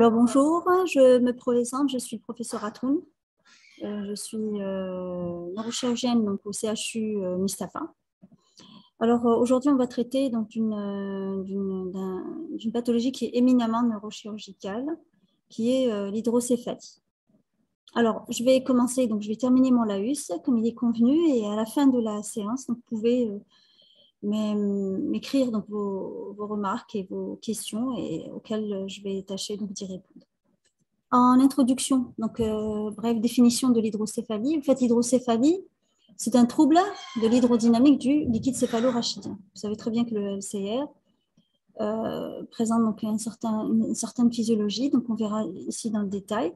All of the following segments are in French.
Alors bonjour, je me présente, je suis professeur Atoun. Euh, je suis euh, neurochirurgienne donc, au CHU euh. Alors aujourd'hui, on va traiter d'une pathologie qui est éminemment neurochirurgicale, qui est l'hydrocéphalie. Alors, je vais commencer, donc je vais terminer mon laus comme il est convenu, et à la fin de la séance, vous pouvez m'écrire donc vos, remarques et vos questions et auxquelles je vais tâcher donc d'y répondre. En introduction, donc euh, brève définition de l'hydrocéphalie. En fait, l'hydrocéphalie, c'est un trouble de l'hydrodynamique du liquide céphalo-rachidien. Vous savez très bien que le LCR euh, présente donc une certaine physiologie, donc on verra ici dans le détail.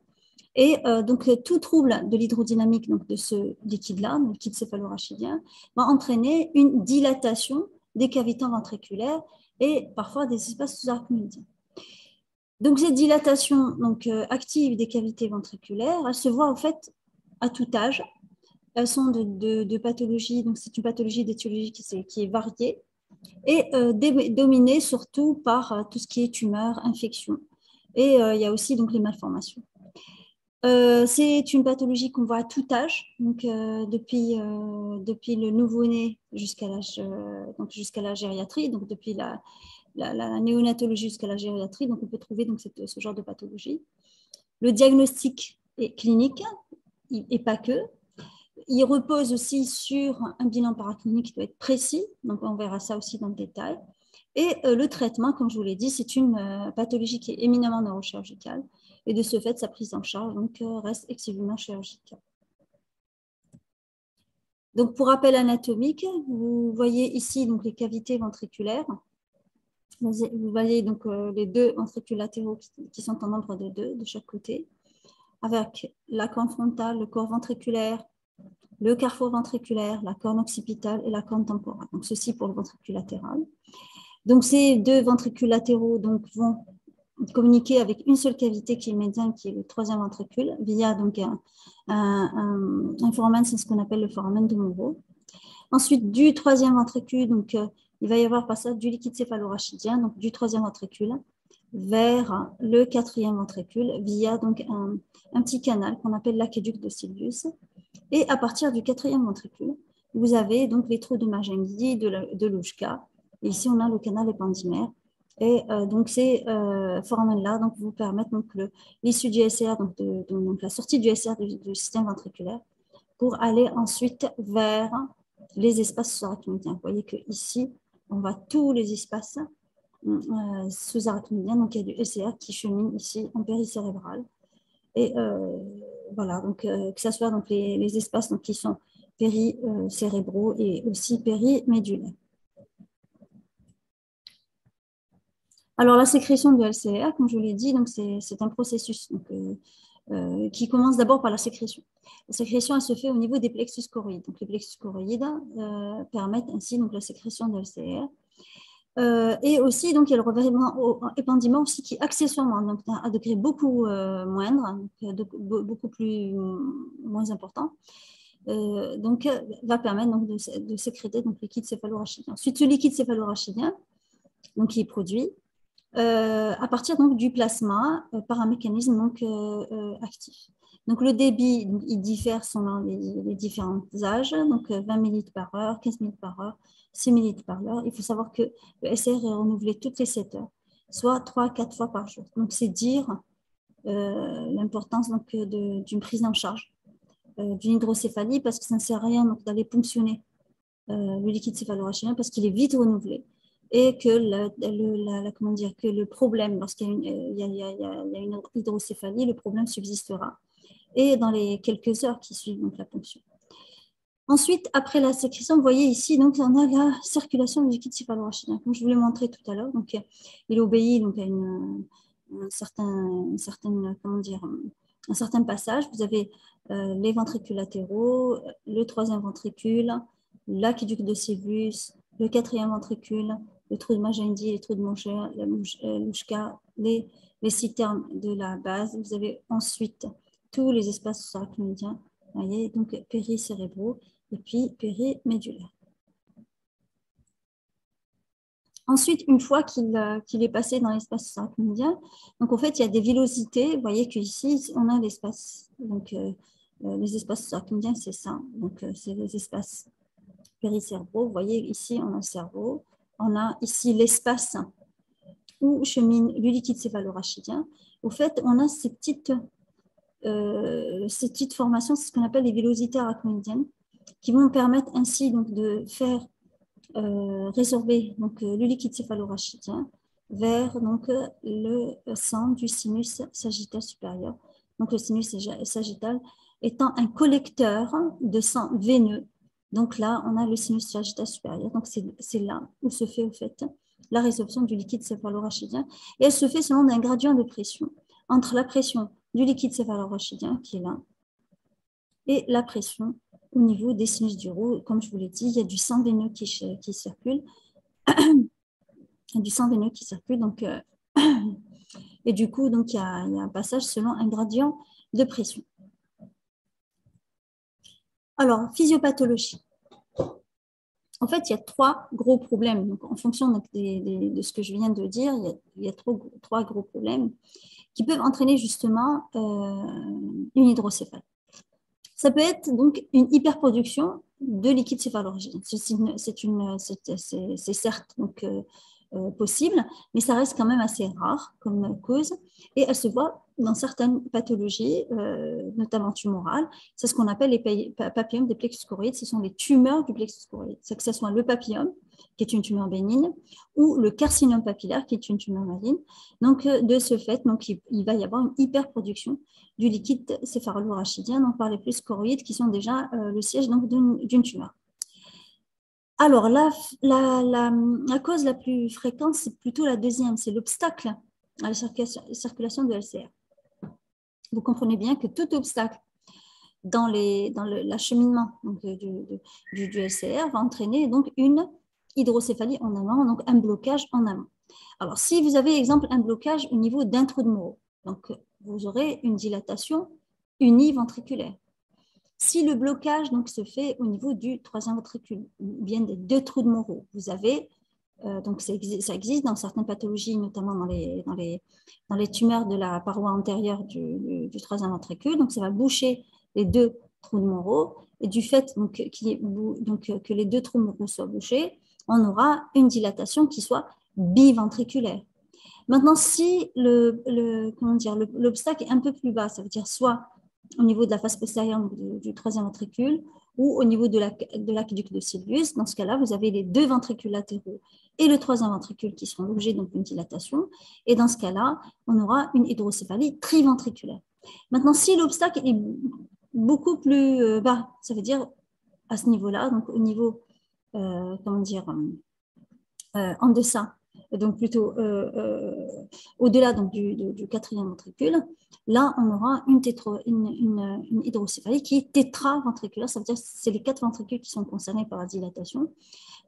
Et euh, donc, tout trouble de l'hydrodynamique de ce liquide-là, le liquide céphalorachidien, va entraîner une dilatation des cavités ventriculaires et parfois des espaces sous-arachnoïdiens. Donc, cette dilatation donc, euh, active des cavités ventriculaires, elle se voit en fait à tout âge. Elles sont de, pathologie, donc c'est une pathologie d'étiologie qui, qui, est variée et euh, dominée surtout par tout ce qui est tumeur, infection. Et il y a aussi donc les malformations. Euh, c'est une pathologie qu'on voit à tout âge, donc euh, depuis, euh, depuis le nouveau-né jusqu'à l'âge, jusqu'à la gériatrie, donc depuis la, la, néonatologie jusqu'à la gériatrie, donc on peut trouver donc ce genre de pathologie. Le diagnostic est clinique et pas que. Il repose aussi sur un bilan paraclinique qui doit être précis, donc on verra ça aussi dans le détail. Et le traitement, comme je vous l'ai dit, c'est une pathologie qui est éminemment neurochirurgicale et de ce fait, sa prise en charge donc, euh, reste exclusivement chirurgicale. Donc, pour rappel anatomique, vous voyez ici donc, les cavités ventriculaires. Vous voyez donc euh, les deux ventricules latéraux qui, sont en nombre de deux de chaque côté, avec la corne frontale, le corps ventriculaire, le carrefour ventriculaire, la corne occipitale et la corne temporale. Donc, ceci pour le ventricule latéral. Donc, ces deux ventricules latéraux donc, vont communiquer avec une seule cavité qui est médiane, qui est le troisième ventricule, via donc un, foramen, c'est ce qu'on appelle le foramen de Monro. Ensuite, du troisième ventricule, donc, euh, il va y avoir passage du liquide céphalorachidien, donc du troisième ventricule, vers le quatrième ventricule, via donc un, petit canal qu'on appelle l'aqueduc de Sylvius. Et à partir du quatrième ventricule, vous avez donc les trous de Magendie, de, de Louchka. Et ici, on a le canal épendymaire et euh, donc, ces euh, donc, vous permettent l'issue du SR, donc, donc, la sortie du SR du, système ventriculaire, pour aller ensuite vers les espaces sous-arachnoïdiens. Vous voyez qu'ici, on va tous les espaces euh, sous-arachnoïdiens. Donc, il y a du SR qui chemine ici en péricérébral. Et voilà, donc que ce soit donc, les, les espaces donc, qui sont péricérébraux et aussi périmédulaires. Alors, la sécrétion de LCR, comme je l'ai dit, c'est un processus euh, euh, qui commence d'abord par la sécrétion. La sécrétion, elle se fait au niveau des plexus choroïdes. Donc, les plexus choroïdes euh, permettent ainsi donc, la sécrétion de LCR. et aussi, donc, il y a le revêtement épandiment aussi qui, accessoirement, donc, à degré beaucoup moindre, beaucoup plus, moins important, donc, va permettre donc, de, sécréter donc, le liquide céphalorachidien. Ensuite, ce liquide céphalorachidien, donc, qui est produit, euh, à partir donc, du plasma euh, par un mécanisme donc, euh, actif. Donc, le débit, il diffère selon les, différents âges, donc 20 ml par heure, 15 ml par heure, 6 ml par heure. Il faut savoir que le SR est renouvelé toutes les 7 heures, soit 3-4 fois par jour. Donc, c'est dire l'importance d'une prise en charge d'une hydrocéphalie parce que ça ne sert à rien d'aller ponctionner le liquide céphalorachidien parce qu'il est vite renouvelé et que, le, comment dire, que le problème, lorsqu'il y, a une hydrocéphalie, le problème subsistera. Et dans les quelques heures qui suivent donc, la ponction. Ensuite, après la sécrétion, vous voyez ici, donc, on a la circulation du liquide céphalorachidien, comme je vous l'ai montré tout à l'heure. Donc, il obéit donc, à une, un, certain, comment dire, un certain passage. Vous avez euh, les ventricules latéraux, le troisième ventricule, l'aqueduc de Sylvius, le quatrième ventricule, le trou de Magendie, les trous de la Louchka, les, les citernes de la base. Vous avez ensuite tous les espaces arachnoïdiens, voyez, donc péricérébraux et puis périmédulaires. Ensuite, une fois qu'il est passé dans l'espace arachnoïdien, donc en fait, il y a des vélocités. Vous voyez qu'ici, on a l'espace. Donc, les espaces arachnoïdiens, c'est ça. Donc, c'est les espaces péricérébraux. Vous voyez, ici, on a le cerveau. On a ici l'espace où chemine le liquide céphalorachidien. Au fait, on a ces petites, ces petites formations, c'est ce qu'on appelle les vélocités arachnoïdiennes, qui vont permettre ainsi de faire euh, résorber donc, euh, le liquide céphalorachidien vers donc, le sang du sinus sagittal supérieur. Donc, le sinus sagittal étant un collecteur de sang veineux. Donc là, on a le sinus sagittal supérieur. Donc, c'est là où se fait au fait la résorption du liquide céphalorachidien. Et elle se fait selon un gradient de pression entre la pression du liquide céphalorachidien, qui est là, et la pression au niveau des sinus duraux. Comme je vous l'ai dit, il y a du sang veineux qui, qui circule. du sang veineux qui circule. Donc, euh, et du coup, donc, il, y a, un passage selon un gradient de pression. Alors, physiopathologie. En fait, il y a trois gros problèmes. Donc, en fonction de ce que je viens de dire, il y a, trois, gros problèmes qui peuvent entraîner justement euh, une hydrocéphale. Ça peut être donc une hyperproduction de liquide céphalorigine. C'est certes donc, euh, euh, possible, mais ça reste quand même assez rare comme cause et elle se voit dans certaines pathologies, euh, notamment tumorales. C'est ce qu'on appelle les papillomes des plexus choroïdes. Ce sont les tumeurs du plexus choroïde. C'est que ce soit le papillome, qui est une tumeur bénigne, ou le carcinome papillaire, qui est une tumeur maligne. Donc, euh, de ce fait, donc, il, va y avoir une hyperproduction du liquide céphalorachidien, donc par les plexus choroïdes, qui sont déjà le siège d'une tumeur. Alors, la, cause la plus fréquente, c'est plutôt la deuxième, c'est l'obstacle à la circulation de LCR. Vous comprenez bien que tout obstacle dans, l'acheminement du, du, LCR va entraîner donc une hydrocéphalie en amont, donc un blocage en amont. Alors, si vous avez, exemple, un blocage au niveau d'un trou de Moreau, donc vous aurez une dilatation univentriculaire. Si le blocage donc, se fait au niveau du troisième ventricule, bien des deux trous de Moreau, vous avez, euh, donc ça existe dans certaines pathologies, notamment dans les, dans les, dans les tumeurs de la paroi antérieure du, du, troisième ventricule, donc ça va boucher les deux trous de Moreau, et du fait donc, que les deux trous de Moreau soient bouchés, on aura une dilatation qui soit biventriculaire. Maintenant, si le, l'obstacle est un peu plus bas, ça veut dire soit au niveau de la face postérieure du, troisième ventricule ou au niveau de l'aqueduc de, de Sylvius. Dans ce cas-là, vous avez les deux ventricules latéraux et le troisième ventricule qui seront l'objet d'une dilatation. Et dans ce cas-là, on aura une hydrocéphalie triventriculaire. Maintenant, si l'obstacle est beaucoup plus euh, bas, ça veut dire à ce niveau-là, donc au niveau, euh, comment dire, euh, en deçà donc plutôt euh, euh, au-delà du, quatrième ventricule, là, on aura une, une, hydrocéphalie qui est tétraventriculaire, ça veut dire que c'est les quatre ventricules qui sont concernés par la dilatation,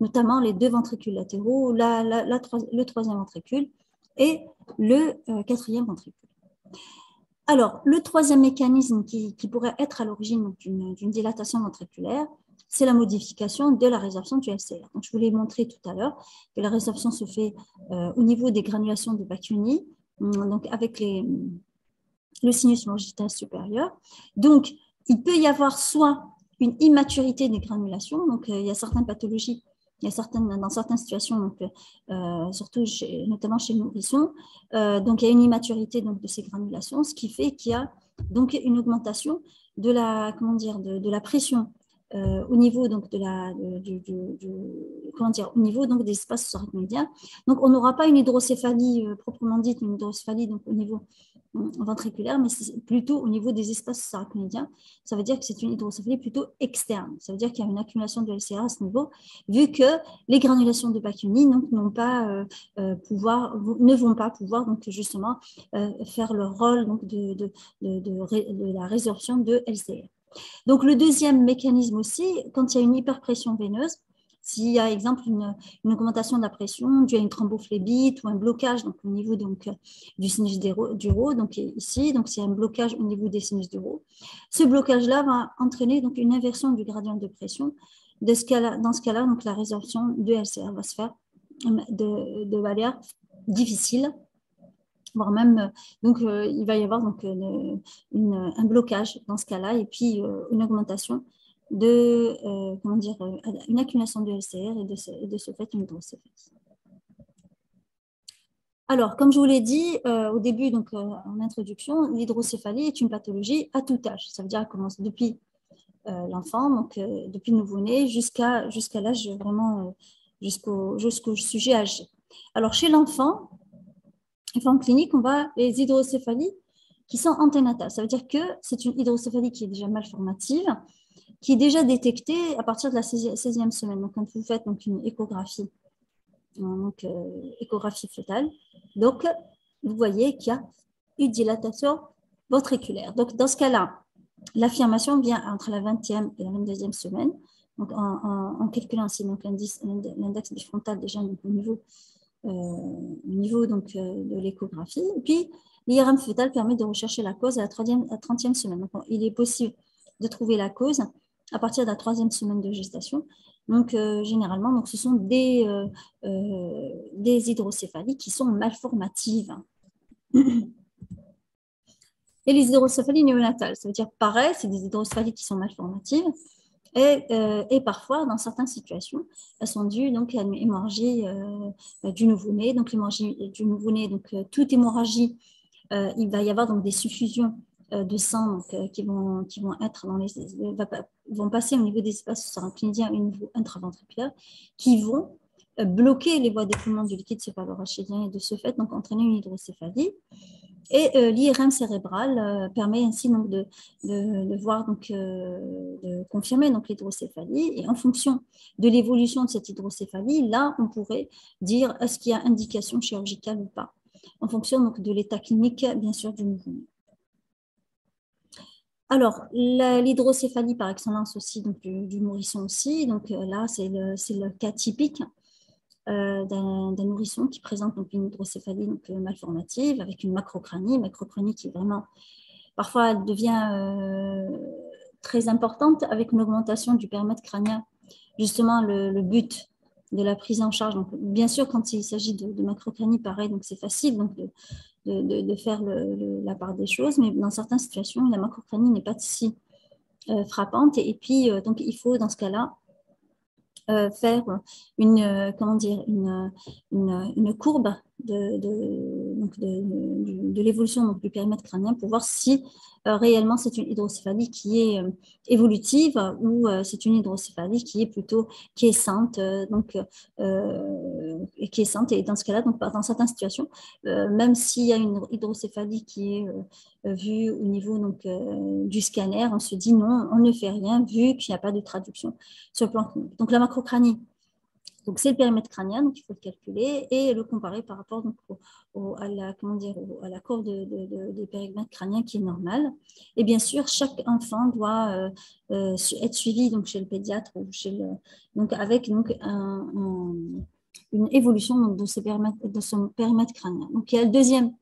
notamment les deux ventricules latéraux, la, le troisième ventricule et le euh, quatrième ventricule. Alors, le troisième mécanisme qui pourrait être à l'origine d'une dilatation ventriculaire, c'est la modification de la résorption du LCR. Donc, je vous l'ai montré tout à l'heure que la résorption se fait euh, au niveau des granulations de Bacchioni, hum, donc avec le sinus longital supérieur. Donc, il peut y avoir soit une immaturité des granulations, donc euh, il y a certaines pathologies, y a certaines, dans certaines situations, euh, surtout notamment chez le nourrisson, donc il y a une immaturité de ces granulations, ce qui fait qu'il y a donc une augmentation de la pression euh, au niveau donc de la du, comment dire au niveau donc des espaces médias. Donc on n'aura pas une hydrocéphalie euh, proprement dite, une hydrocéphalie donc au niveau hum, ventriculaire, mais plutôt au niveau des espaces médias. Ça veut dire que c'est une hydrocéphalie plutôt externe. Ça veut dire qu'il y a une accumulation de LCA à ce niveau, vu que les granulations de donc n'ont pas euh, pouvoir, ne vont pas pouvoir donc justement faire le rôle donc de, de, de la résorption de LCR. Donc, le deuxième mécanisme aussi, quand il y a une hyperpression veineuse, s'il y a, exemple, une, augmentation de la pression due à une thrombophlébite ou un blocage donc, au niveau donc, du sinus du rho, donc ici, donc s'il y a un blocage au niveau des sinus du rho, ce blocage-là va entraîner donc, une inversion du gradient de pression. Dans ce cas-là, la résorption de LCR va se faire de, de valeurs difficiles voire même, donc il va y avoir donc un blocage dans ce cas-là, et puis une augmentation de, comment dire, une accumulation de LCR et de ce, de ce fait une hydrocéphalie. Alors, comme je vous l'ai dit euh, au début, donc euh, en introduction, l'hydrocéphalie est une pathologie à tout âge. Ça veut dire qu'elle commence depuis euh, l'enfant, donc depuis le nouveau-né, jusqu'à jusqu'à l'âge vraiment jusqu'au jusqu'au sujet âgé. Alors, chez l'enfant, en clinique, on va les hydrocéphalies qui sont anténatales. Ça veut dire que c'est une hydrocéphalie qui est déjà malformative, qui est déjà détectée à partir de la 16e semaine. Donc, quand vous faites donc, une échographie donc euh, échographie fœtale. Donc, vous voyez qu'il y a une dilatation ventriculaire. Donc, dans ce cas-là, l'affirmation vient entre la 20e et la 22e semaine. Donc, en, calculant ainsi l'index bifrontal déjà au niveau, euh, au niveau donc, euh, de l'échographie. Puis, l'IRM fœtal permet de rechercher la cause à la, 30e semaine. Donc, il est possible de trouver la cause à partir de la troisième semaine de gestation donc, euh, généralement, donc, ce sont des, euh, euh, des hydrocéphalies qui sont malformatives. Et les hydrocephalies néonatales, ça veut dire pareil, c'est des hydrocephalies qui sont malformatives. Et, et, parfois, dans certaines situations, elles sont dues donc, à une hémorragie du nouveau-né. Donc, l'hémorragie du nouveau-né, donc toute hémorragie, il va y avoir donc des suffusions euh, de sang euh, qui, vont, qui vont être dans les, vont passer au niveau des espaces suraclinidiens au niveau intraventriculaire, qui vont euh, bloquer les voies d'écoulement du liquide céphalorachidien et de ce fait donc entraîner une hydrocéphalie. Et l'IRM cérébral permet ainsi donc de, voir donc de confirmer l'hydrocéphalie et en fonction de l'évolution de cette hydrocéphalie, là on pourrait dire est-ce qu'il y a indication chirurgicale ou pas, en fonction donc de l'état clinique bien sûr du mouvement. Alors, l'hydrocéphalie par excellence aussi, donc du, nourrisson aussi. Donc euh, là, c'est le, cas typique euh, d'un nourrisson qui présente donc, une hydrocéphalie donc, euh, malformative avec une macrocranie, macrocranie qui vraiment, parfois, elle devient très importante avec une augmentation du périmètre crânien. Justement, le, but de la prise en charge. Donc, bien sûr, quand il s'agit de, macrocranie, pareil, c'est facile donc de, faire la part des choses, mais dans certaines situations, la macrocranie n'est pas si euh, frappante. Et, puis, euh, donc, il faut, dans ce cas-là, euh, faire une, comment dire, une, une, courbe de, de, de l'évolution du périmètre crânien pour voir si euh, réellement c'est une hydrocéphalie qui est euh, évolutive ou euh, c'est une hydrocéphalie qui est plutôt quiescente, donc quiescente. Et dans ce cas-là, donc dans certaines situations, même s'il y a une hydrocéphalie qui est vue au niveau donc, du scanner, on se dit non, on ne fait rien vu qu'il n'y a pas de traduction sur le plan clinique. Donc la macrocranie donc, c'est le périmètre crânien, donc il faut le calculer et le comparer par rapport donc, à, la, comment dire, à la courbe de, des périmètres crâniens qui est normale. Et bien sûr, chaque enfant doit euh, euh, être suivi donc, chez le pédiatre ou chez le, donc, avec donc, une évolution donc, de, ce périmètre, de son périmètre crânien. Donc, il y a le deuxième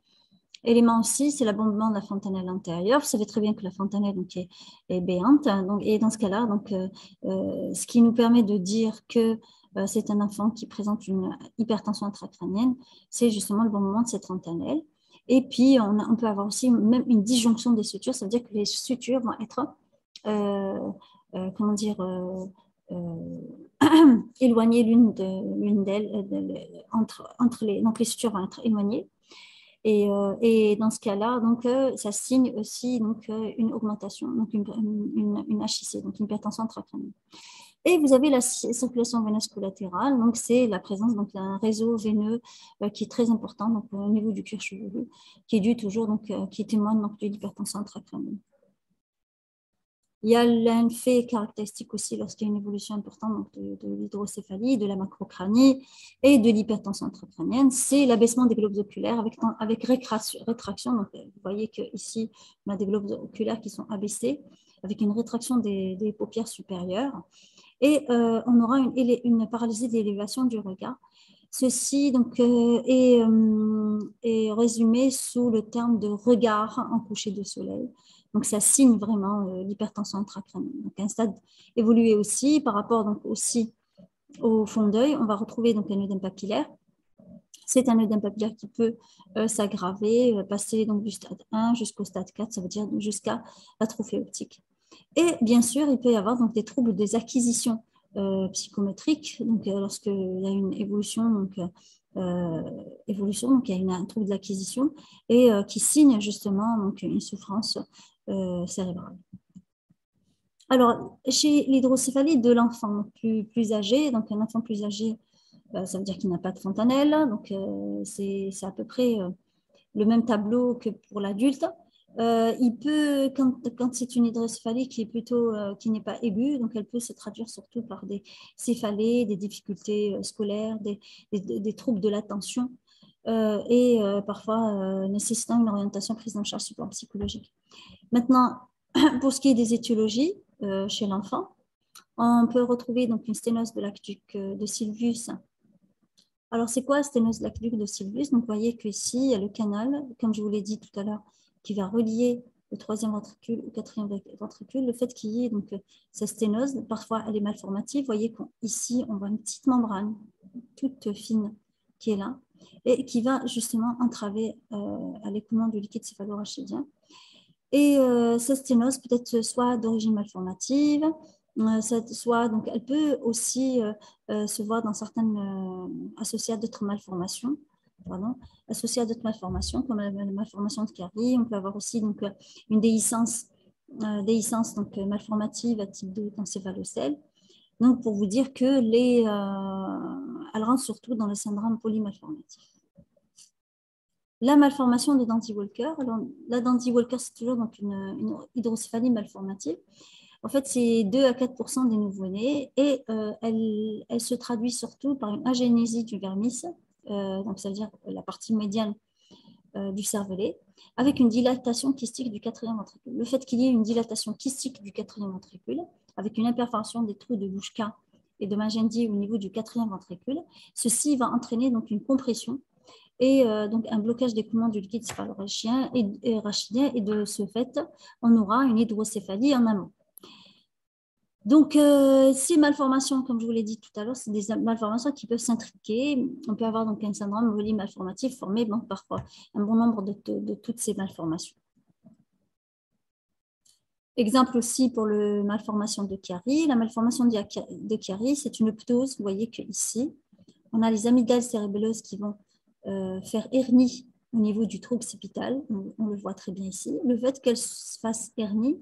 élément aussi, c'est l'abondement de la fontanelle antérieure. Vous savez très bien que la fontanelle donc, est, béante. Donc, et dans ce cas-là, euh, ce qui nous permet de dire que c'est un enfant qui présente une hypertension intracrânienne, c'est justement le bon moment de cette fontanelle. Et puis, on, peut avoir aussi même une disjonction des sutures, ça veut dire que les sutures vont être, euh, euh, comment dire, éloignées l'une d'elles, entre, entre les, donc les sutures vont être éloignées. Et, et, dans ce cas-là, donc, ça signe aussi donc, une augmentation, donc une, une, une HIC, donc une hypertension intracrânienne. Et vous avez la circulation veineuse collatérale, donc c'est la présence d'un réseau veineux euh, qui est très important donc, au niveau du cuir chevelu, qui est dû toujours, donc, euh, qui témoigne donc, de l'hypertension intracrânienne. Il y a un fait caractéristique aussi lorsqu'il y a une évolution importante de, l'hydrocéphalie, de la macrocranie et de l'hypertension intracrânienne, c'est l'abaissement des globes oculaires avec, avec rétraction. Donc, vous voyez qu'ici, on a des globes oculaires qui sont abaissés avec une rétraction des paupières supérieures et euh, on aura une, paralysie d'élévation du regard. Ceci donc, euh, euh, est, résumé sous le terme de regard en coucher de soleil. Donc, ça signe vraiment l'hypertension intracrânienne. Donc, un stade évolué aussi par rapport donc, aussi au fond d'œil, on va retrouver donc un œdème papillaire. C'est un œdème papillaire qui peut s'aggraver, passer donc du stade 1 jusqu'au stade 4, ça veut dire jusqu'à l'atrophie optique. Et bien sûr, il peut y avoir donc des troubles des acquisitions psychométriques, donc lorsqu'il y a une évolution donc, euh, évolution, donc il y a un trouble de l'acquisition et euh, qui signe justement donc, une souffrance euh, cérébrale. Alors, chez l'hydrocéphalie de l'enfant plus, plus âgé, donc un enfant plus âgé, ça veut dire qu'il n'a pas de fontanelle, donc c'est à peu près le même tableau que pour l'adulte. Euh, il peut, quand, c'est une hydrocéphalie qui est plutôt euh, qui n'est pas aiguë, donc elle peut se traduire surtout par des céphalées, des difficultés euh, scolaires, des, troubles de l'attention et parfois nécessitant une orientation prise en charge sur plan psychologique. Maintenant, pour ce qui est des étiologies chez l'enfant, on peut retrouver donc une sténose de l'aqueduc de Sylvius. Alors, c'est quoi la sténose de l'aqueduc de Sylvius? Donc, vous voyez qu'ici, il y a le canal, comme je vous l'ai dit tout à l'heure, qui va relier le troisième ventricule au quatrième ventricule, le fait qu'il y ait donc cette sténose, parfois elle est malformative. Vous voyez qu'ici, on voit une petite membrane toute fine qui est là et qui va justement entraver euh, l'écoulement du liquide céphalorachidien. Et euh, cette sténose peut être soit d'origine malformative, euh, soit donc elle peut aussi se voir dans certaines associées à d'autres malformations pardon, associée à d'autres malformations, comme la, malformation de carie. On peut avoir aussi donc, une déhiscence, euh, déhiscence donc, malformative à type 2 d'encéphalocèle. Donc, pour vous dire que les, euh, elle rentre surtout dans le syndrome polymalformatif. La malformation de Dandy-Walker. La Dandy-Walker, c'est toujours donc une, hydrocéphalie malformative. En fait, c'est 2 à 4% des nouveau-nés et euh, elle, elle, se traduit surtout par une agénésie du vermis, euh, donc ça veut dire la partie médiane euh, du cervelet, avec une dilatation kystique du quatrième ventricule. Le fait qu'il y ait une dilatation kystique du quatrième ventricule, avec une imperforation des trous de Bushka et de Magendie au niveau du quatrième ventricule, ceci va entraîner donc une compression et euh, donc un blocage d'écoulement du liquide céphalorachidien et, et, et de ce fait, on aura une hydrocéphalie en amont. Donc, euh, ces malformations, comme je vous l'ai dit tout à l'heure, c'est des malformations qui peuvent s'intriquer. On peut avoir donc un syndrome malformatif formé bon, par un bon nombre de, toutes ces malformations. Exemple aussi pour la malformation de Chiari. La malformation de Chiari, c'est une ptose. Vous voyez qu'ici, on a les amygdales cérébelleuses qui vont euh, faire hernie au niveau du trou occipital. On, le voit très bien ici. Le fait qu'elle fasse hernie,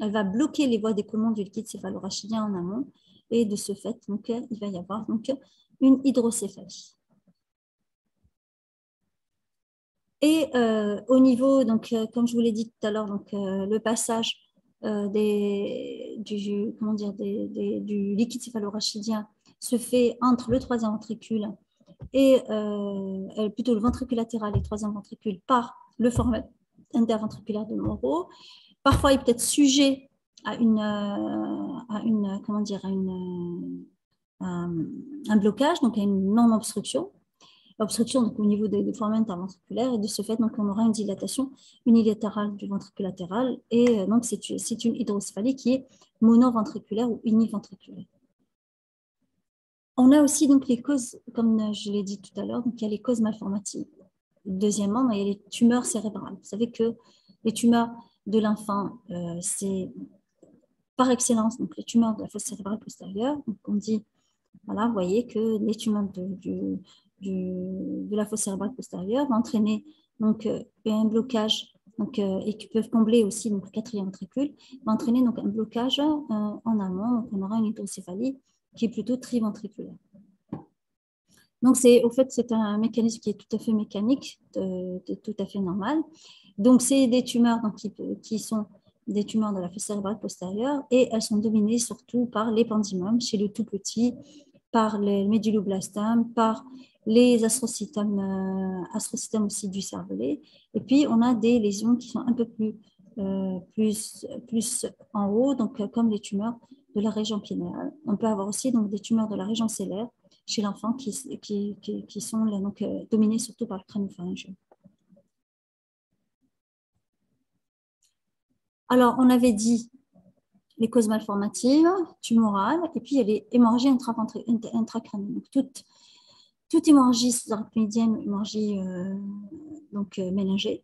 elle va bloquer les voies d'écoulement du liquide céphalorachidien en amont et de ce fait, donc, il va y avoir donc, une hydrocéphalie. Et euh, au niveau, donc, euh, comme je vous l'ai dit tout à l'heure, euh, le passage des, du, comment dire, des, du liquide céphalorachidien se fait entre le troisième ventricule et plutôt le ventricule latéral et le troisième ventricule par le format interventriculaire de Moreau. Parfois, il peut être sujet à une, euh, à une comment dire, à une, euh, un blocage, donc à une non-obstruction. Obstruction donc, au niveau des, formes interventriculaires, et de ce fait, donc, on aura une dilatation unilatérale du ventricule latéral, et euh, donc c'est une hydrocéphalie qui est monoventriculaire ou univentriculaire. On a aussi donc les causes, comme je l'ai dit tout à l'heure, donc il y a les causes malformatives. Deuxièmement, il y a les tumeurs cérébrales. Vous savez que les tumeurs de l'enfant, euh, c'est par excellence donc les tumeurs de la fosse cérébrale postérieure. On dit, voilà, vous voyez que les tumeurs de, la fosse cérébrale postérieure vont entraîner euh, un blocage donc, euh, et qui peuvent combler aussi le quatrième ventricule, vont entraîner donc, un blocage en amont. Donc on aura une hydrocéphalie qui est plutôt triventriculaire. Donc, c'est, au fait, c'est un mécanisme qui est tout à fait mécanique, tout à fait normal. Donc, c'est des tumeurs qui, sont des tumeurs de la fosse cérébrale postérieure et elles sont dominées surtout par l'épandymome chez le tout petit, par les méduloblastome, par les astrocytomes, euh, aussi du cervelet. Et puis, on a des lésions qui sont un peu plus, euh, plus, plus en haut, donc euh, comme les tumeurs de la région pinéale. On peut avoir aussi donc, des tumeurs de la région célaire chez l'enfant qui, sont donc, dominées surtout par le crâne pharyngé. Alors, on avait dit les causes malformatives, tumorales, et puis il y a les hémorragies intracrâniennes. Donc, toute, toute hémorragie sarcoïdienne, hémorragie euh, donc, euh, méningée,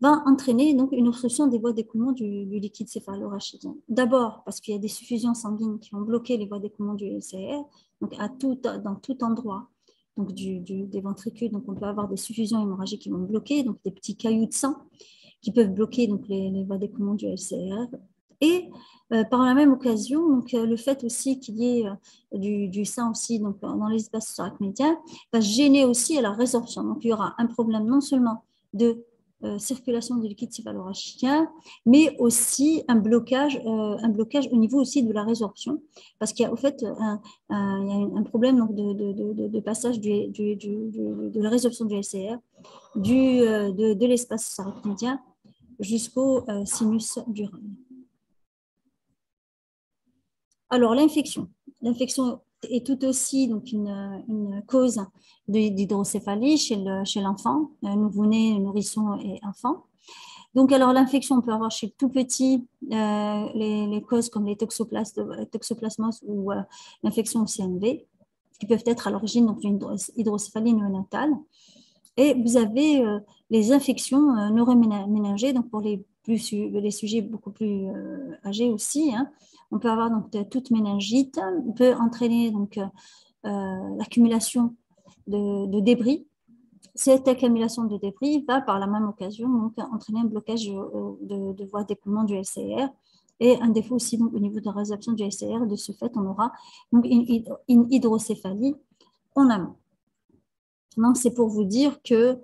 va entraîner donc, une obstruction des voies d'écoulement du, liquide céphalorachidien. D'abord, parce qu'il y a des suffusions sanguines qui vont bloquer les voies d'écoulement du LCR, donc à tout, dans tout endroit donc du, des ventricules. Donc, on peut avoir des suffusions hémorragiques qui vont bloquer, donc des petits cailloux de sang qui peuvent bloquer donc, les, les voies d'écoulement du LCR. Et euh, par la même occasion, donc, euh, le fait aussi qu'il y ait euh, du, du, sang aussi donc, dans l'espace médian va gêner aussi à la résorption. Donc, il y aura un problème non seulement de circulation du liquide céphalorachidien, mais aussi un blocage, un blocage au niveau aussi de la résorption, parce qu'il y a au fait un, il y a un problème donc, de, de, de, passage du, du, de la résorption du LCR du, de, l'espace sarcopédien jusqu'au sinus du rein. Alors, l'infection. L'infection est tout aussi donc, une, cause d'hydrocéphalie chez l'enfant, chez euh, nouveau-né, nourrisson et enfant. Donc, alors, l'infection, peut avoir chez le tout petit euh, les, causes comme les toxoplasmos ou euh, l'infection au CNV, qui peuvent être à l'origine d'une hydrocéphalie néonatale. Et vous avez les infections neuroménagées, donc pour les, plus, les sujets beaucoup plus âgés aussi, hein, on peut avoir donc toute méningite, peut entraîner donc euh, l'accumulation de, débris. Cette accumulation de débris va par la même occasion donc, entraîner un blocage euh, de, de d'écoulement du LCR et un défaut aussi donc, au niveau de la résorption du LCR. De ce fait, on aura donc, une, hydrocéphalie en amont. Donc, c'est pour vous dire que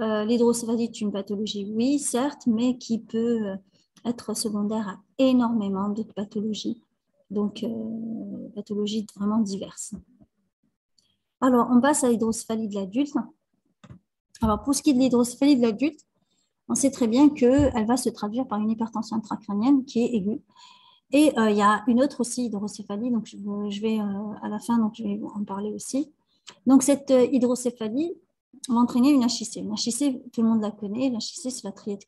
euh, l'hydrocéphalie est une pathologie, oui, certes, mais qui peut être secondaire à énormément d'autres pathologies, donc euh, pathologies vraiment diverses. Alors, on passe à l'hydrocéphalie de l'adulte. Alors, pour ce qui est de l'hydrocéphalie de l'adulte, on sait très bien qu'elle va se traduire par une hypertension intracrânienne qui est aiguë. Et euh, il y a une autre aussi hydrocéphalie, donc je, vais euh, à la fin, donc je vais en parler aussi. Donc cette hydrocéphalie, on va entraîner une HIC. Une HIC, tout le monde la connaît. La HIC, c'est la triade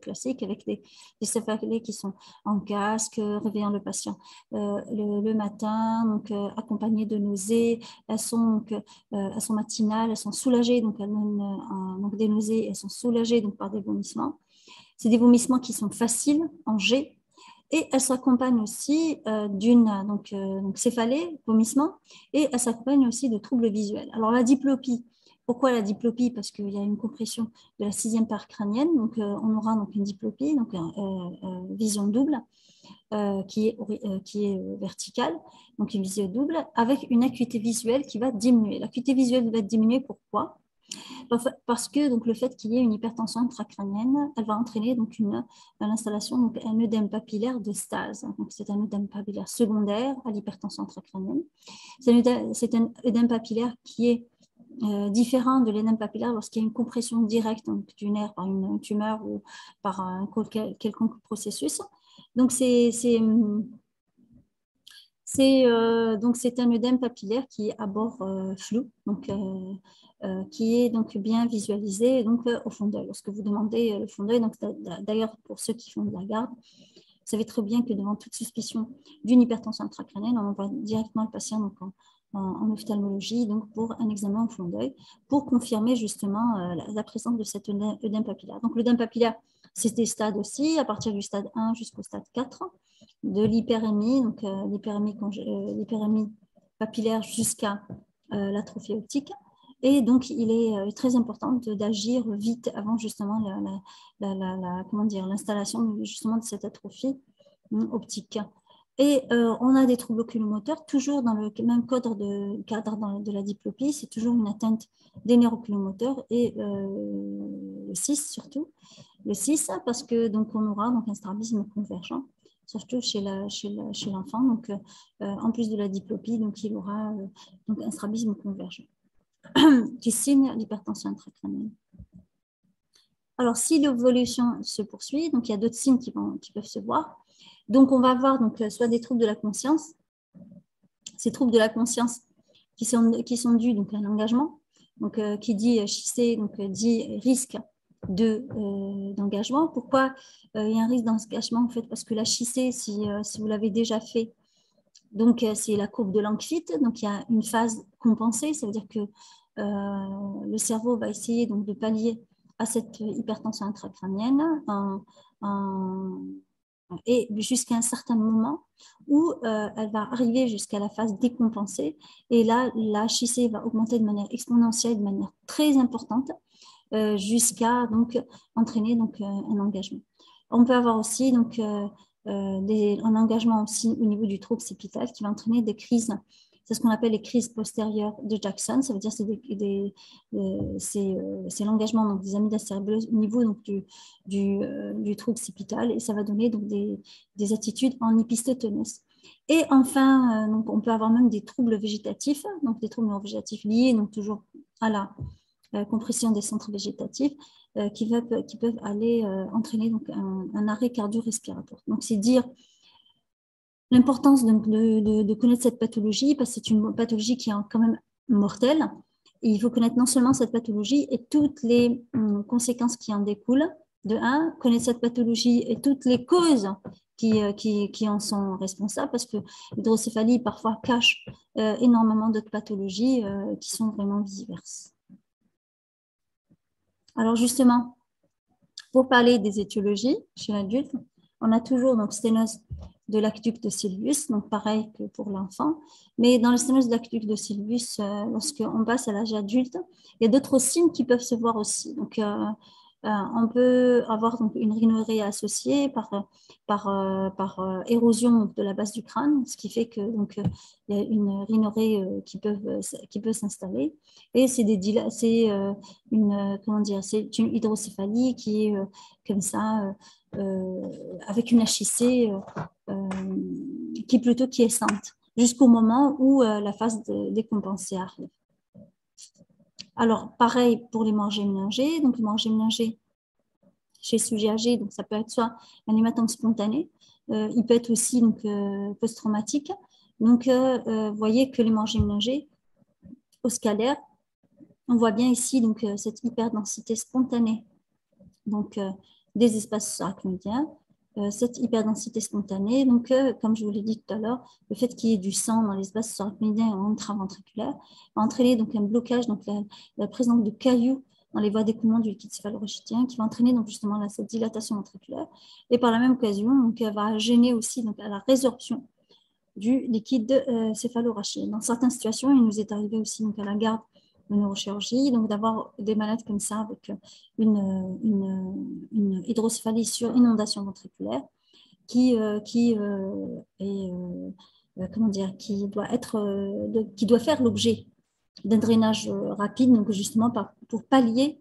classique avec des, céphalées qui sont en casque, réveillant le patient euh, le, matin, donc euh, accompagnées de nausées. Elles sont, euh, elles sont matinales, elles sont soulagées, donc elles donnent des nausées, elles sont soulagées donc, par des vomissements. C'est des vomissements qui sont faciles en G, et elles s'accompagnent aussi d'une donc, céphalée, vomissement, et elles s'accompagnent aussi de troubles visuels. Alors la diplopie, pourquoi la diplopie? Parce qu'il y a une compression de la sixième part crânienne, donc euh, on aura donc une diplopie, donc une euh, euh, vision double qui est, qui est verticale, donc une vision double, avec une acuité visuelle qui va diminuer. L'acuité visuelle va diminuer, pourquoi? Parce que donc, le fait qu'il y ait une hypertension intracrânienne, elle va entraîner l'installation d'un œdème papillaire de stase. Donc, c'est un œdème papillaire secondaire à l'hypertension intracrânienne. C'est un œdème papillaire qui est euh, différent de l'édème papillaire lorsqu'il y a une compression directe du nerf par une tumeur ou par un quelconque processus. Donc, c'est c'est euh, donc c'est un œdème papillaire qui est à bord euh, flou, donc qui est donc bien visualisé donc au fond d'œil. Lorsque vous demandez le fond d'œil, donc d'ailleurs pour ceux qui font de la garde, vous savez très bien que devant toute suspicion d'une hypertension intracrânienne, on envoie directement le patient donc en, en, ophtalmologie, donc pour un examen au fond d'œil, pour confirmer justement euh, la, présence de cet œdème papillaire. Donc l'œdème papillaire, c'est des stades aussi, à partir du stade 1 jusqu'au stade 4, de l'hyperémie, donc euh, euh, l'hyperémie papillaire jusqu'à l'atrophie optique. Et donc, il est très important d'agir vite avant justement la, comment dire, l'installation justement de cette atrophie hum, optique. Et euh, on a des troubles oculomoteurs, toujours dans le même cadre de, cadre de la diplopie, c'est toujours une atteinte des nerfs oculomoteurs et euh, le 6 surtout. Le 6 parce que donc on aura donc un strabisme convergent, surtout chez l'enfant. Chez chez donc, euh, en plus de la diplopie, donc il aura donc un strabisme convergent qui signe l'hypertension intracrânienne. Alors, si l'évolution se poursuit, donc il y a d'autres signes qui, vont, qui peuvent se voir. Donc, on va avoir donc, euh, soit des troubles de la conscience, ces troubles de la conscience qui sont, dus donc, à l'engagement, donc, euh, qui dit HIC, donc, dit risque d'engagement. Pourquoi il y a un risque d'engagement en fait? Parce que la chissée, si, vous l'avez déjà fait, donc c'est la courbe de l'Ankfit, donc il y a une phase compensée, ça veut dire que le cerveau va essayer donc de pallier à cette hypertension intracrânienne et jusqu'à un certain moment où euh, elle va arriver jusqu'à la phase décompensée. Et là, la HIC va augmenter de manière exponentielle, de manière très importante, euh, jusqu'à donc entraîner donc, euh, un engagement. On peut avoir aussi donc, un engagement aussi au niveau du trou occipital qui va entraîner des crises c'est ce qu'on appelle les crises postérieures de Jackson. Ça veut dire que c'est euh, l'engagement des amygdales cérébrales au niveau donc, du, du, euh, du, et ça va donner donc, des, des attitudes en épistoténose. Et enfin, euh, donc, on peut avoir même des troubles végétatifs, donc des troubles végétatifs liés donc, toujours à la compression des centres végétatifs qui, peuvent, qui peuvent aller entraîner donc, un, un arrêt cardio-respiratoire. Donc, c'est dire L'importance de, connaître cette pathologie, parce que c'est une pathologie qui est quand même mortelle. Il faut connaître non seulement cette pathologie et toutes les hum, conséquences qui en découlent. De un, connaître cette pathologie et toutes les causes qui, euh, qui, qui en sont responsables, parce que l'hydrocéphalie parfois cache euh, énormément d'autres pathologies euh, qui sont vraiment diverses. Alors justement, pour parler des étiologies chez l'adulte, on a toujours donc sténose de l'aqueduc de Sylvius, donc pareil que pour l'enfant. Mais dans la sténose de l'aqueduc de Sylvius, euh, lorsqu'on passe à l'âge adulte, il y a d'autres signes qui peuvent se voir aussi. Euh, on peut avoir donc, une rhinorrhée associée par, par, par érosion de la base du crâne, ce qui fait que donc y a une rhinorrhée qui peut, qui peut s'installer. Et c'est une dire, c'est une hydrocéphalie qui est comme ça avec une HIC euh, qui plutôt qui est sainte, jusqu'au moment où euh, la phase décompensée arrive. Alors, pareil pour les manger ménagers. Donc, les manger ménagers chez sujet âgé, donc ça peut être soit un hématome spontané, euh, il peut être aussi donc post-traumatique. Donc, vous voyez que les manger ménagers au scalaire, on voit bien ici donc cette hyperdensité spontanée, donc des espaces arachnoïdiens euh, cette hyperdensité spontanée. Donc, euh, comme je vous l'ai dit tout à l'heure, le fait qu'il y ait du sang dans l'espace et intraventriculaire va entraîner donc un blocage, donc la, présence de cailloux dans les voies d'écoulement du liquide céphalorachidien qui va entraîner donc justement cette dilatation ventriculaire et par la même occasion elle va gêner aussi donc, la résorption du liquide euh, céphalorachidien. Dans certaines situations, il nous est arrivé aussi donc, à la garde neurochirurgie, donc d'avoir des malades comme ça avec une, une, hydrocéphalie sur inondation ventriculaire qui, euh, euh, est, euh, comment dire, qui doit être, qui doit faire l'objet d'un drainage rapide, donc justement pour pallier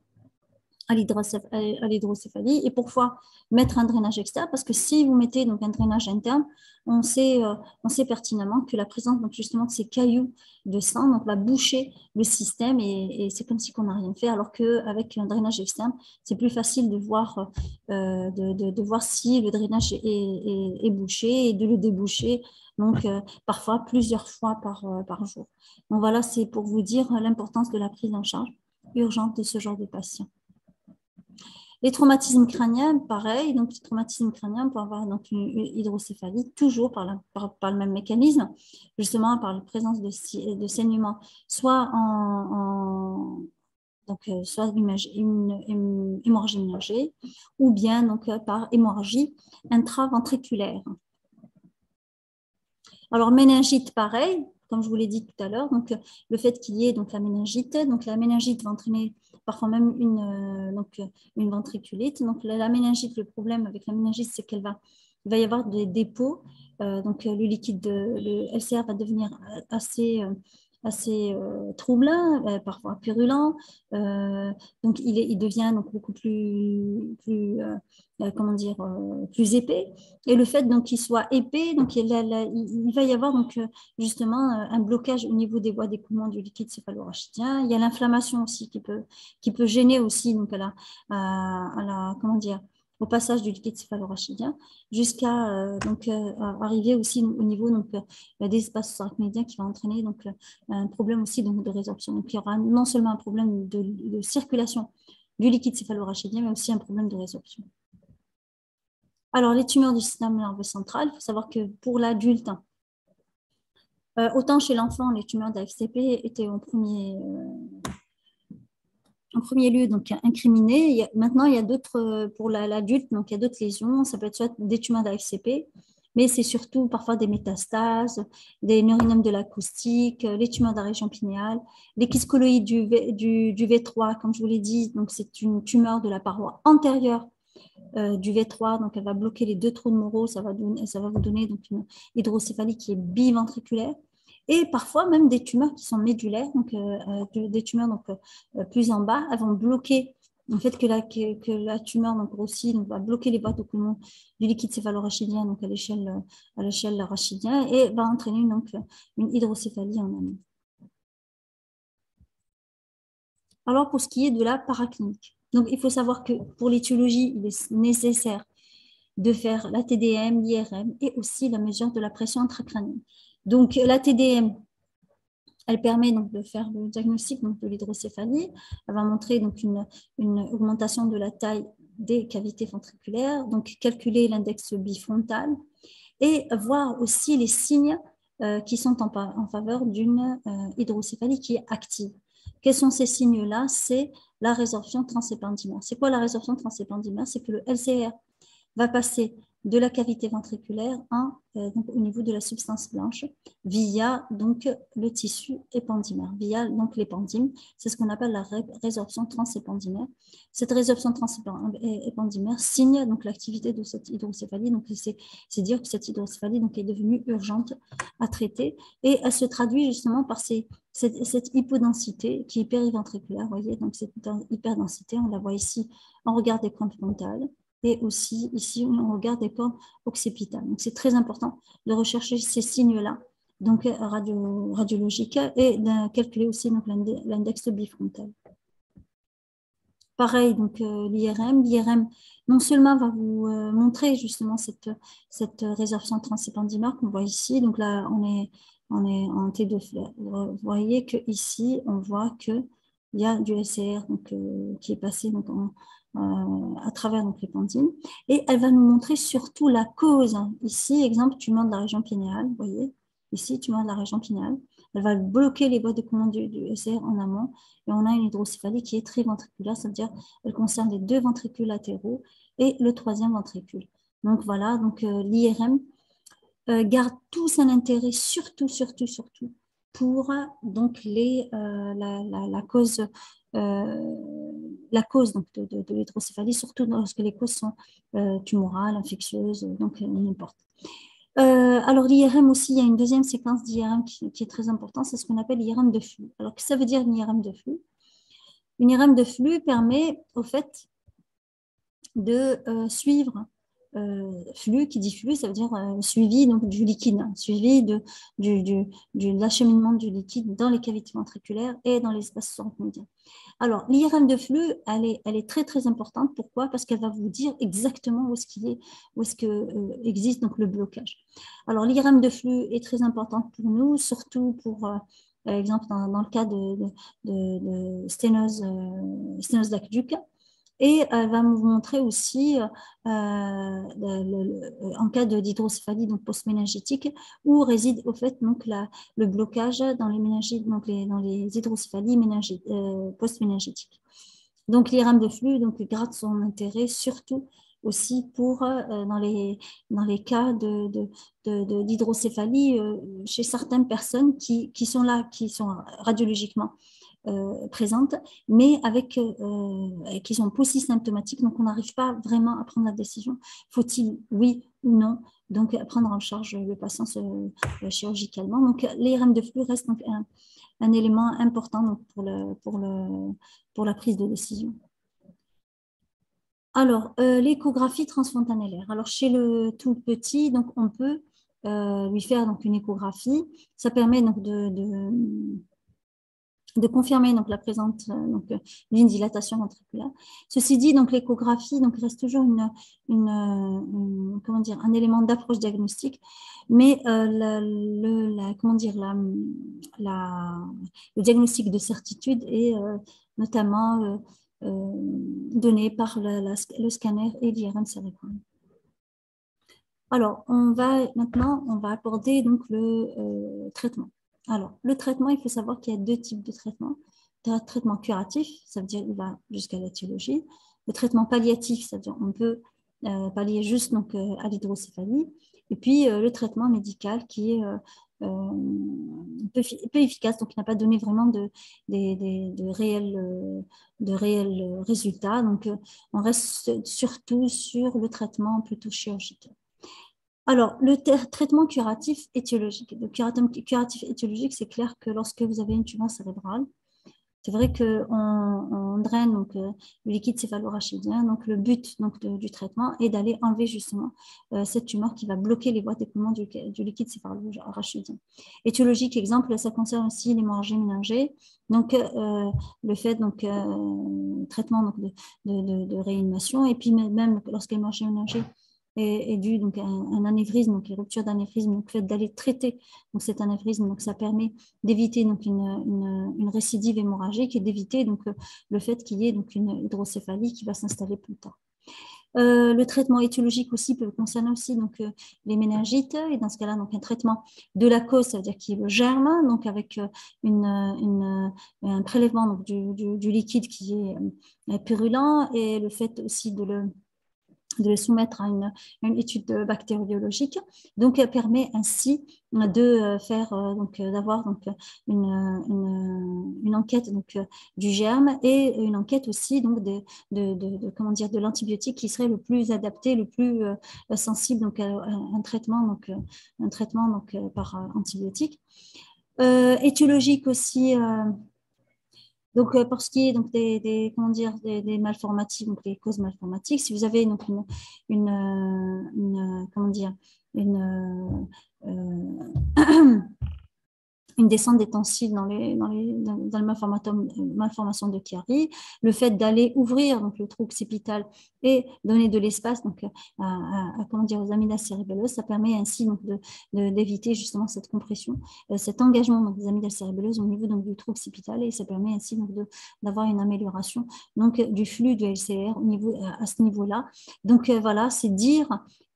à l'hydrocéphalie et pourquoi mettre un drainage externe? Parce que si vous mettez donc un drainage interne, on sait, euh, on sait pertinemment que la présence donc justement de ces cailloux de sang donc, va boucher le système et, c'est comme si on n'a rien fait, alors qu'avec un drainage externe, c'est plus facile de voir, euh, de, de, voir si le drainage est, est, bouché et de le déboucher, donc euh, parfois plusieurs fois par, par jour. Donc voilà, c'est pour vous dire l'importance de la prise en charge urgente de ce genre de patient. Les traumatismes crâniens, pareil, donc les traumatismes crâniens pour avoir donc une hydrocéphalie, toujours par, le même mécanisme, justement par la présence de, saignements, soit en, donc, euh, soit hémorragie ménagée, ou bien donc, euh, par hémorragie intraventriculaire. Alors, méningite, pareil, comme je vous l'ai dit tout à l'heure, donc le fait qu'il y ait donc la méningite, donc la méningite va entraîner parfois même une, euh, une ventriculite. Donc la, méningite, le problème avec la méningite, c'est qu'il va, y avoir des dépôts. Euh, donc le liquide, le LCR va devenir assez euh, assez euh, troublant, parfois purulent. donc, il, devient donc beaucoup plus, plus comment dire, plus épais. Et le fait donc qu'il soit épais, donc il, va y avoir donc justement un blocage au niveau des voies d'écoulement du liquide céphalorachidien. Il y a l'inflammation aussi qui peut, qui peut gêner aussi donc à la comment dire, au passage du liquide céphalorachidien jusqu'à euh, donc euh, arriver aussi au niveau donc euh, des espaces médiens qui va entraîner donc un problème aussi donc, de résorption. Donc il y aura non seulement un problème de, circulation du liquide céphalorachidien, mais aussi un problème de résorption. Alors, les tumeurs du système nerveux central, il faut savoir que pour l'adulte, autant chez l'enfant, les tumeurs d'AFCP étaient en premier, en premier lieu donc incriminées. maintenant, il y a d'autres, pour l'adulte, donc il y a d'autres lésions. Ça peut être soit des tumeurs d'AFCP, mais c'est surtout parfois des métastases, des neurinomes de l'acoustique, les tumeurs de la région pinéale, les kyscoloïdes du, du, V, 3 comme je vous l'ai dit, donc c'est une tumeur de la paroi antérieure euh, du V3, donc elle va bloquer les deux trous de Moreau, ça va, donner, ça va vous donner donc une hydrocéphalie qui est biventriculaire et parfois même des tumeurs qui sont médulaires, donc euh, euh, des tumeurs donc, plus en bas, elles vont bloquer en fait que la, tumeur donc, grossit, va bloquer les boîtes au poumon du liquide céphalorachidien donc à l'échelle à l'échelle rachidienne et va entraîner donc une hydrocéphalie en amont. Alors pour ce qui est de la paraclinique, donc il faut savoir que pour l'étiologie, il est nécessaire de faire la TDM, l'IRM et aussi la mesure de la pression intracrânienne. Donc la TDM, elle permet donc de faire le diagnostic de l'hydrocéphalie. Elle va montrer donc une, augmentation de la taille des cavités ventriculaires, donc calculer l'index bifrontal et voir aussi les signes euh, qui sont en, faveur d'une euh, hydrocéphalie qui est active. Quels sont ces signes-là? C'est la résorption transépendimère. C'est quoi la résorption transépendimère C'est que le LCR va passer de la cavité ventriculaire euh, au niveau de la substance blanche via donc, le tissu épendymaire, via donc, l'épendyme. C'est ce qu'on appelle la résorption transépendymaire. Cette résorption transépendymaire signe donc l'activité de cette hydrocéphalie. Donc, c'est dire que cette hydrocéphalie donc, est devenue urgente à traiter et elle se traduit justement par cette, hypodensité qui est périventriculaire. Voyez, donc cette hyperdensité, on la voit ici en regard des frontales et aussi ici on regarde des corps occipitales. Donc c'est très important de rechercher ces signes-là, donc radio, radiologiques, et de calculer aussi l'index bifrontal. Pareil, donc euh, l'IRM, l'IRM non seulement va vous euh, montrer justement cette, cette résorption transépendimère qu'on voit ici, donc là on est, on est en T2 Vous voyez que ici on voit que il y a du SCR donc, euh, qui est passé en, euh, à travers donc, les pendines. Et elle va nous montrer surtout la cause. Ici, exemple, tumeur de la région pinéale, vous voyez, ici, tumeur de la région pinéale. Elle va bloquer les voies de commande du, du, en amont et on a une hydrocéphalie qui est très ventriculaire, c'est-à-dire elle concerne les deux ventricules latéraux et le troisième ventricule. Donc voilà, donc euh, l'IRM euh, garde tout son intérêt, surtout, surtout, surtout pour donc les, la, cause la cause donc, de, de, l'hydrocéphalie, surtout lorsque les causes sont euh, tumorales, infectieuses, donc euh, n'importe. Euh, alors l'IRM aussi, il y a une deuxième séquence d'IRM qui, est très importante, c'est ce qu'on appelle l'IRM de flux. Alors que ça veut dire une IRM de flux? Une IRM de flux permet au fait de suivre euh, flux, qui dit flux, ça veut dire euh, suivi donc, du liquide, suivi de, du, du, de l'acheminement du liquide dans les cavités ventriculaires et dans l'espace surmédian. Alors, l'IRM de flux, elle est, elle est très très importante. Pourquoi? Parce qu'elle va vous dire exactement où est-ce qu'il est, où est-ce que euh, existe donc le blocage. Alors, l'IRM de flux est très importante pour nous, surtout pour par exemple dans, le cas de, sténose, sténose d'aqueduc et elle va vous montrer aussi, euh, en cas d'hydrocéphalie post-méningétique, où réside au fait donc, la, le blocage dans les, donc les, dans les hydrocéphalies euh, post-méningétiques. Donc l'IRM de flux donc, son intérêt surtout aussi pour euh, dans, les, dans les cas d'hydrocéphalie de, chez certaines personnes qui, qui, sont là, qui sont radiologiquement euh, présentes, mais avec, euh, qui sont aussi symptomatiques. Donc, on n'arrive pas vraiment à prendre la décision. Faut-il, oui ou non, donc prendre en charge le patient euh, chirurgicalement. Donc, l'IRM de flux reste un, élément important pour, la prise de décision. Alors, l'échographie transfontanellaire. Alors, chez le tout petit, donc, on peut lui faire donc, une échographie. Ça permet donc de de confirmer donc, la présence euh, donc, d'une dilatation ventriculaire. Ceci dit, donc l'échographie donc, reste toujours une, une, comment dire, un élément d'approche diagnostique, mais euh, le, comment dire, la, le diagnostic de certitude est euh, notamment donnée par le scanner et l'IRM cérébral. Alors, on va maintenant, on va aborder donc le traitement. Alors, le traitement, il faut savoir qu'il y a deux types de traitements. Le traitement curatif, ça veut dire qu'il va jusqu'à l'étiologie. Le traitement palliatif, ça veut dire qu'on peut euh, pallier juste donc, euh, à l'hydrocéphalie. Et puis, euh, le traitement médical qui est peu, efficace, donc il n'a pas donné vraiment de réels résultats. Donc, on reste surtout sur le traitement plutôt chirurgical. Alors, le traitement curatif étiologique. Le curatif étiologique, c'est clair que lorsque vous avez une tumeur cérébrale, c'est vrai qu'on on draine donc, euh, le liquide céphalorachidien. Donc, le but du traitement est d'aller enlever justement euh, cette tumeur qui va bloquer les voies d'écoulement du, du, liquide céphalorachidien. Étiologique exemple, ça concerne aussi l'hémorragie méningée. Donc, euh, le fait, donc, traitement donc, de, de, de, réanimation. Et puis, même lorsque l'hémorragie méningée est, dû donc, à un, anévrisme, donc les ruptures d'anévrisme, donc le fait d'aller traiter donc, cet anévrisme, donc ça permet d'éviter donc une, une, récidive hémorragique et d'éviter donc le fait qu'il y ait donc une hydrocéphalie qui va s'installer plus tard. Euh, le traitement étiologique aussi peut concerner aussi donc, euh, les méningites et dans ce cas-là donc un traitement de la cause, ça veut dire qu'il y a le germe, donc avec euh, une, une, un prélèvement donc, du, du, du, liquide qui est purulent et le fait aussi de le de les soumettre à une, étude bactériologique. Donc, elle permet ainsi de euh, faire, euh, donc, euh, d'avoir donc une, une, enquête donc, du germe et une enquête aussi donc de, de, comment dire de l'antibiotique qui serait le plus adapté, le plus sensible donc à, un traitement donc un traitement donc par antibiotique. étiologique aussi donc, euh, pour ce qui est donc, des, comment dire, des, malformatiques, donc les causes malformatiques, si vous avez donc une, une, comment dire, une, euh, une descente des tensiles dans, les, dans, les, dans, le malformation de Chiari, le fait d'aller ouvrir donc, le trou occipital et donner de l'espace donc, à, comment dire, aux amygdales cérébelleuses, ça permet ainsi donc, d'éviter justement cette compression, euh, cet engagement donc, des amygdales cérébelleuses au niveau donc, du trou occipital et ça permet ainsi d'avoir une amélioration donc, du flux du LCR au niveau, à ce niveau-là. Donc euh, voilà, c'est dire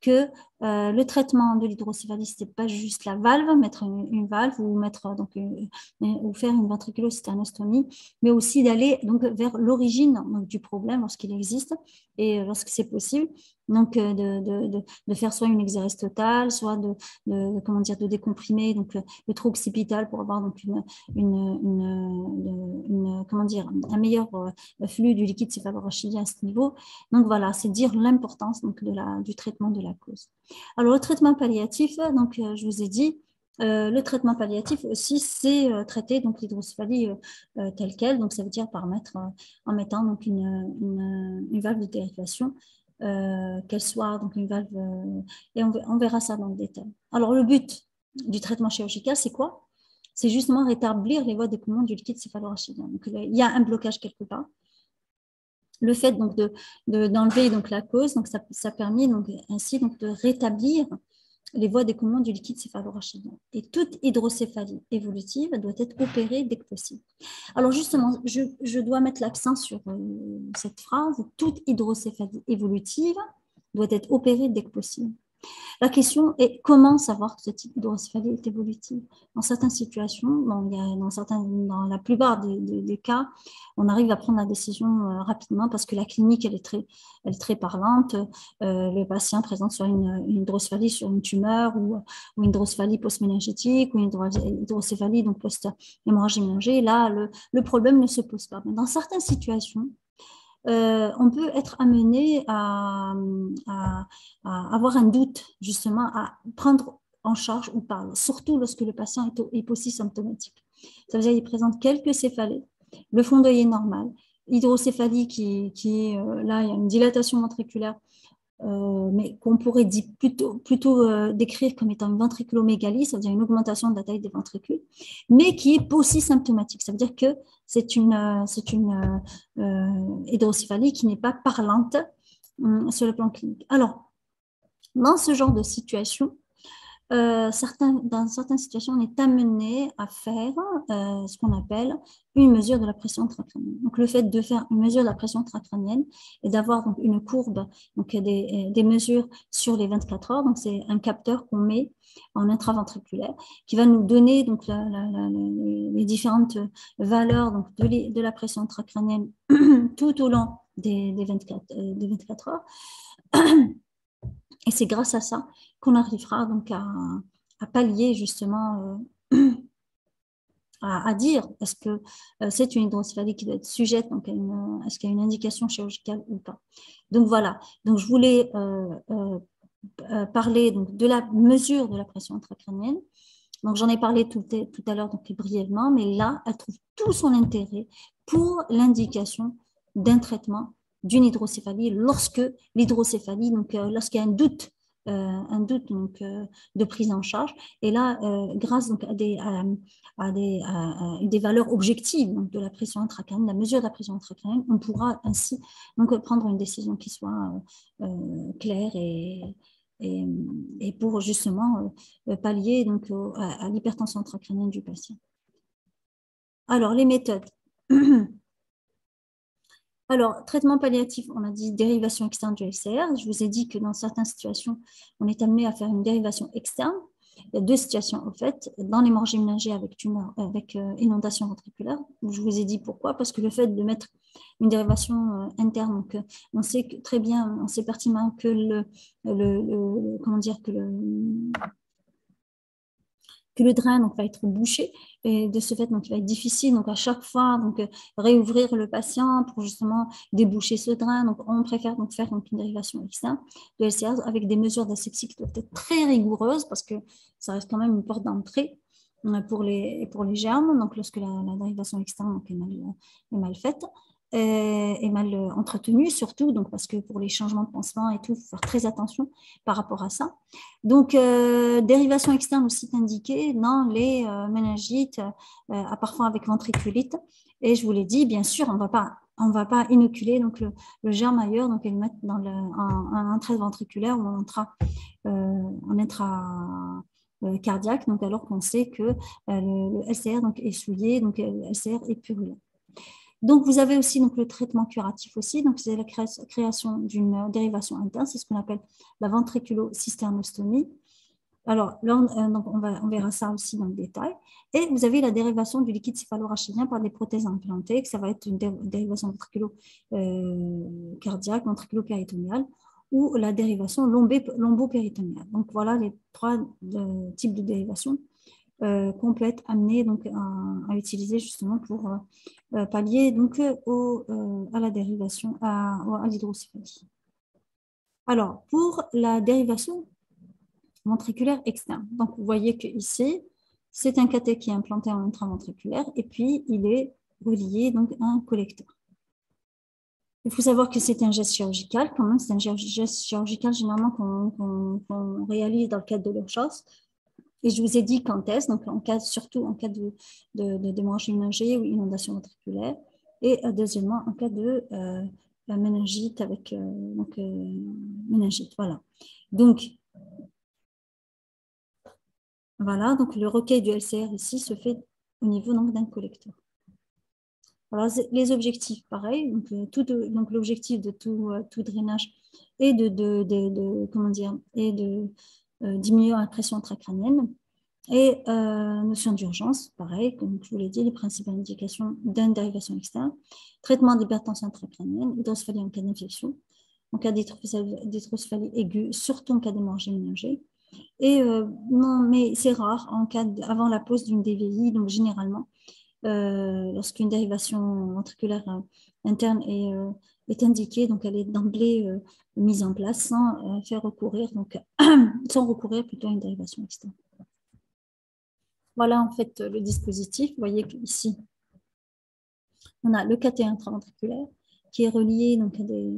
que euh, le traitement de l'hydrocéphalie, ce n'est pas juste la valve, mettre une, valve ou, mettre, donc, ou faire une ventriculosténostomie, mais aussi d'aller vers l'origine du problème lorsqu'il existe et lorsque c'est possible. Donc, euh, de, de, de, faire soit une exérèse totale, soit de, comment dire, de décomprimer donc, le trou occipital pour avoir donc, une, une, une, comment dire, un meilleur euh, flux du liquide céphalorachidien à ce niveau. Donc, voilà, c'est dire l'importance donc, de la, du traitement de la cause. Alors, le traitement palliatif, donc, euh, je vous ai dit, le traitement palliatif aussi, c'est traiter donc l'hydrocéphalie telle qu'elle, donc ça veut dire par mettre, en mettant donc une, une, une valve de dérivation euh, qu'elle soit donc une valve, euh, et on, verra ça dans le détail. Alors, le but du traitement chirurgical, c'est quoi? C'est justement rétablir les voies d'écoulement du liquide céphalorachidien. Donc, il y a un blocage quelque part. Le fait donc d'enlever de, donc la cause, donc ça, ça permet donc ainsi donc de rétablir les voies d'écoulement du liquide céphalorachidien. Et toute hydrocéphalie évolutive doit être opérée dès que possible. Alors justement, je, dois mettre l'accent sur euh, cette phrase, toute hydrocéphalie évolutive doit être opérée dès que possible. La question est comment savoir que ce type d'hydrocéphalie est évolutive Dans certaines situations, dans, dans, la plupart des, cas, on arrive à prendre la décision euh, rapidement parce que la clinique elle est très, parlante. Euh, le patient présente sur une, hydrocéphalie sur une tumeur ou, une hydrocéphalie post-méningétique ou une hydrocéphalie post-hémorragie méningée. Là, le, le problème ne se pose pas. Mais dans certaines situations, euh, on peut être amené à, avoir un doute, justement, à prendre en charge ou pas, surtout lorsque le patient est, est symptomatique. Ça veut dire qu'il présente quelques céphalées, le fond d'œil est normal, hydrocéphalie qui, qui est euh, là, il y a une dilatation ventriculaire euh, mais qu'on pourrait plutôt, plutôt euh, décrire comme étant une ventriculomégalie, c'est-à-dire une augmentation de la taille des ventricules, mais qui est aussi symptomatique. Ça veut dire que c'est une, euh, c'est une hydrocéphalie qui n'est pas parlante sur le plan clinique. Alors, dans ce genre de situation, euh, dans certaines situations, on est amené à faire euh, ce qu'on appelle une mesure de la pression intracrânienne. Donc, le fait de faire une mesure de la pression intracrânienne et d'avoir donc une courbe, donc des, des, mesures sur les 24 heures, donc c'est un capteur qu'on met en intraventriculaire qui va nous donner donc les différentes valeurs donc de, de la pression intracrânienne tout au long des, des, 24, des 24 heures. Et c'est grâce à ça qu'on arrivera donc à, pallier justement, euh, à, dire est-ce que euh, c'est une hydrocéphalie qui doit être sujette, donc est-ce qu'il y a une indication chirurgicale ou pas. Donc voilà, donc je voulais euh, parler donc, de la mesure de la pression intracrânienne. Donc j'en ai parlé tout, tout à l'heure donc brièvement, mais là, elle trouve tout son intérêt pour l'indication d'un traitement d'une hydrocéphalie lorsque l'hydrocéphalie, donc euh, lorsqu'il y a un doute, euh, un doute donc, euh, de prise en charge. Et là, grâce à, des, à, des, des, valeurs objectives donc, de la pression intracrânienne, la mesure de la pression intracrânienne, on pourra ainsi donc, prendre une décision qui soit claire et, et, et, pour justement pallier donc, à, à l'hypertension intracrânienne du patient. Alors, les méthodes. Alors, traitement palliatif, on a dit dérivation externe du LCR. Je vous ai dit que dans certaines situations, on est amené à faire une dérivation externe. Il y a deux situations, en fait, dans l'hémorragie méningée avec tumeur, avec euh, inondation ventriculaire. Je vous ai dit pourquoi, parce que le fait de mettre une dérivation euh, interne, donc, euh, on sait très bien, on sait pertinemment que le, le comment dire, que le, que le drain donc, va être bouché. Et de ce fait donc, il va être difficile donc à chaque fois donc euh, réouvrir le patient pour justement déboucher ce drain. Donc on préfère donc faire une dérivation externe de LCR avec des mesures d'asepsie qui doivent être très rigoureuses parce que ça reste quand même une porte d'entrée euh, pour les, pour les germes, donc lorsque la, dérivation externe donc, est mal faite est mal euh, entretenu, surtout donc parce que pour les changements de pansement et tout, il faut faire très attention par rapport à ça. Donc, euh, dérivation externe aussi indiquée dans les euh, méningites, à parfois avec ventriculite. Et je vous l'ai dit, bien sûr, on va pas on ne va pas inoculer donc le, germe ailleurs, donc le mettre dans le, un, un ventriculaire ou un intra, un intra cardiaque, donc alors qu'on sait que le, LCR donc, est souillé, donc le LCR est purulent. Donc, vous avez aussi donc, le traitement curatif aussi. Donc, c'est la création d'une dérivation interne, c'est ce qu'on appelle la ventriculo-cysternostomie. Alors, là, on, euh, on, va, verra ça aussi dans le détail. Et vous avez la dérivation du liquide céphalorachidien par des prothèses implantées, que ça va être une dérivation ventriculo-cardiaque, euh, ventriculo-péritonéale, ou la dérivation lombo-péritonéale. Donc, voilà les trois euh, types de euh, complète amenée donc, à, utiliser justement pour euh, euh, pallier donc, au, à la dérivation, à, à l'hydrocéphalie. Alors, pour la dérivation ventriculaire externe, donc vous voyez que ici, c'est un cathé qui est implanté en intraventriculaire et puis il est relié donc à un collecteur. Il faut savoir que c'est un geste chirurgical, quand même, c'est un geste chirurgical généralement qu'on réalise dans le cadre de l'urgence et je vous ai dit quand est-ce, donc surtout en cas de, de, de ou inondation ventriculaire. Et euh, deuxièmement, en cas de euh, méningite avec euh, donc, méningite. Voilà. Donc, voilà, donc le recueil du LCR ici se fait au niveau d'un collecteur. Alors, les objectifs, pareil, donc, l'objectif de tout, tout, drainage et de, de, comment dire, et de euh, diminuer la pression intracrânienne. Et euh, notion d'urgence, pareil, comme je vous l'ai dit, les principales indications d'une dérivation externe, traitement d'hypertension intracrânienne, hydrocéphalie en cas d'infection, en cas d'hydrocéphalie aiguë, surtout en cas d'hémorragie méningée. Et euh, non, mais c'est rare en cas avant la pose d'une DVI, donc généralement, euh, lorsqu'une dérivation ventriculaire interne est, est indiquée, donc elle est d'emblée mise en place sans euh, faire recourir, donc sans recourir plutôt à une dérivation externe. Voilà en fait le dispositif. Vous voyez qu'ici, on a le caté intraventriculaire qui est relié donc à des,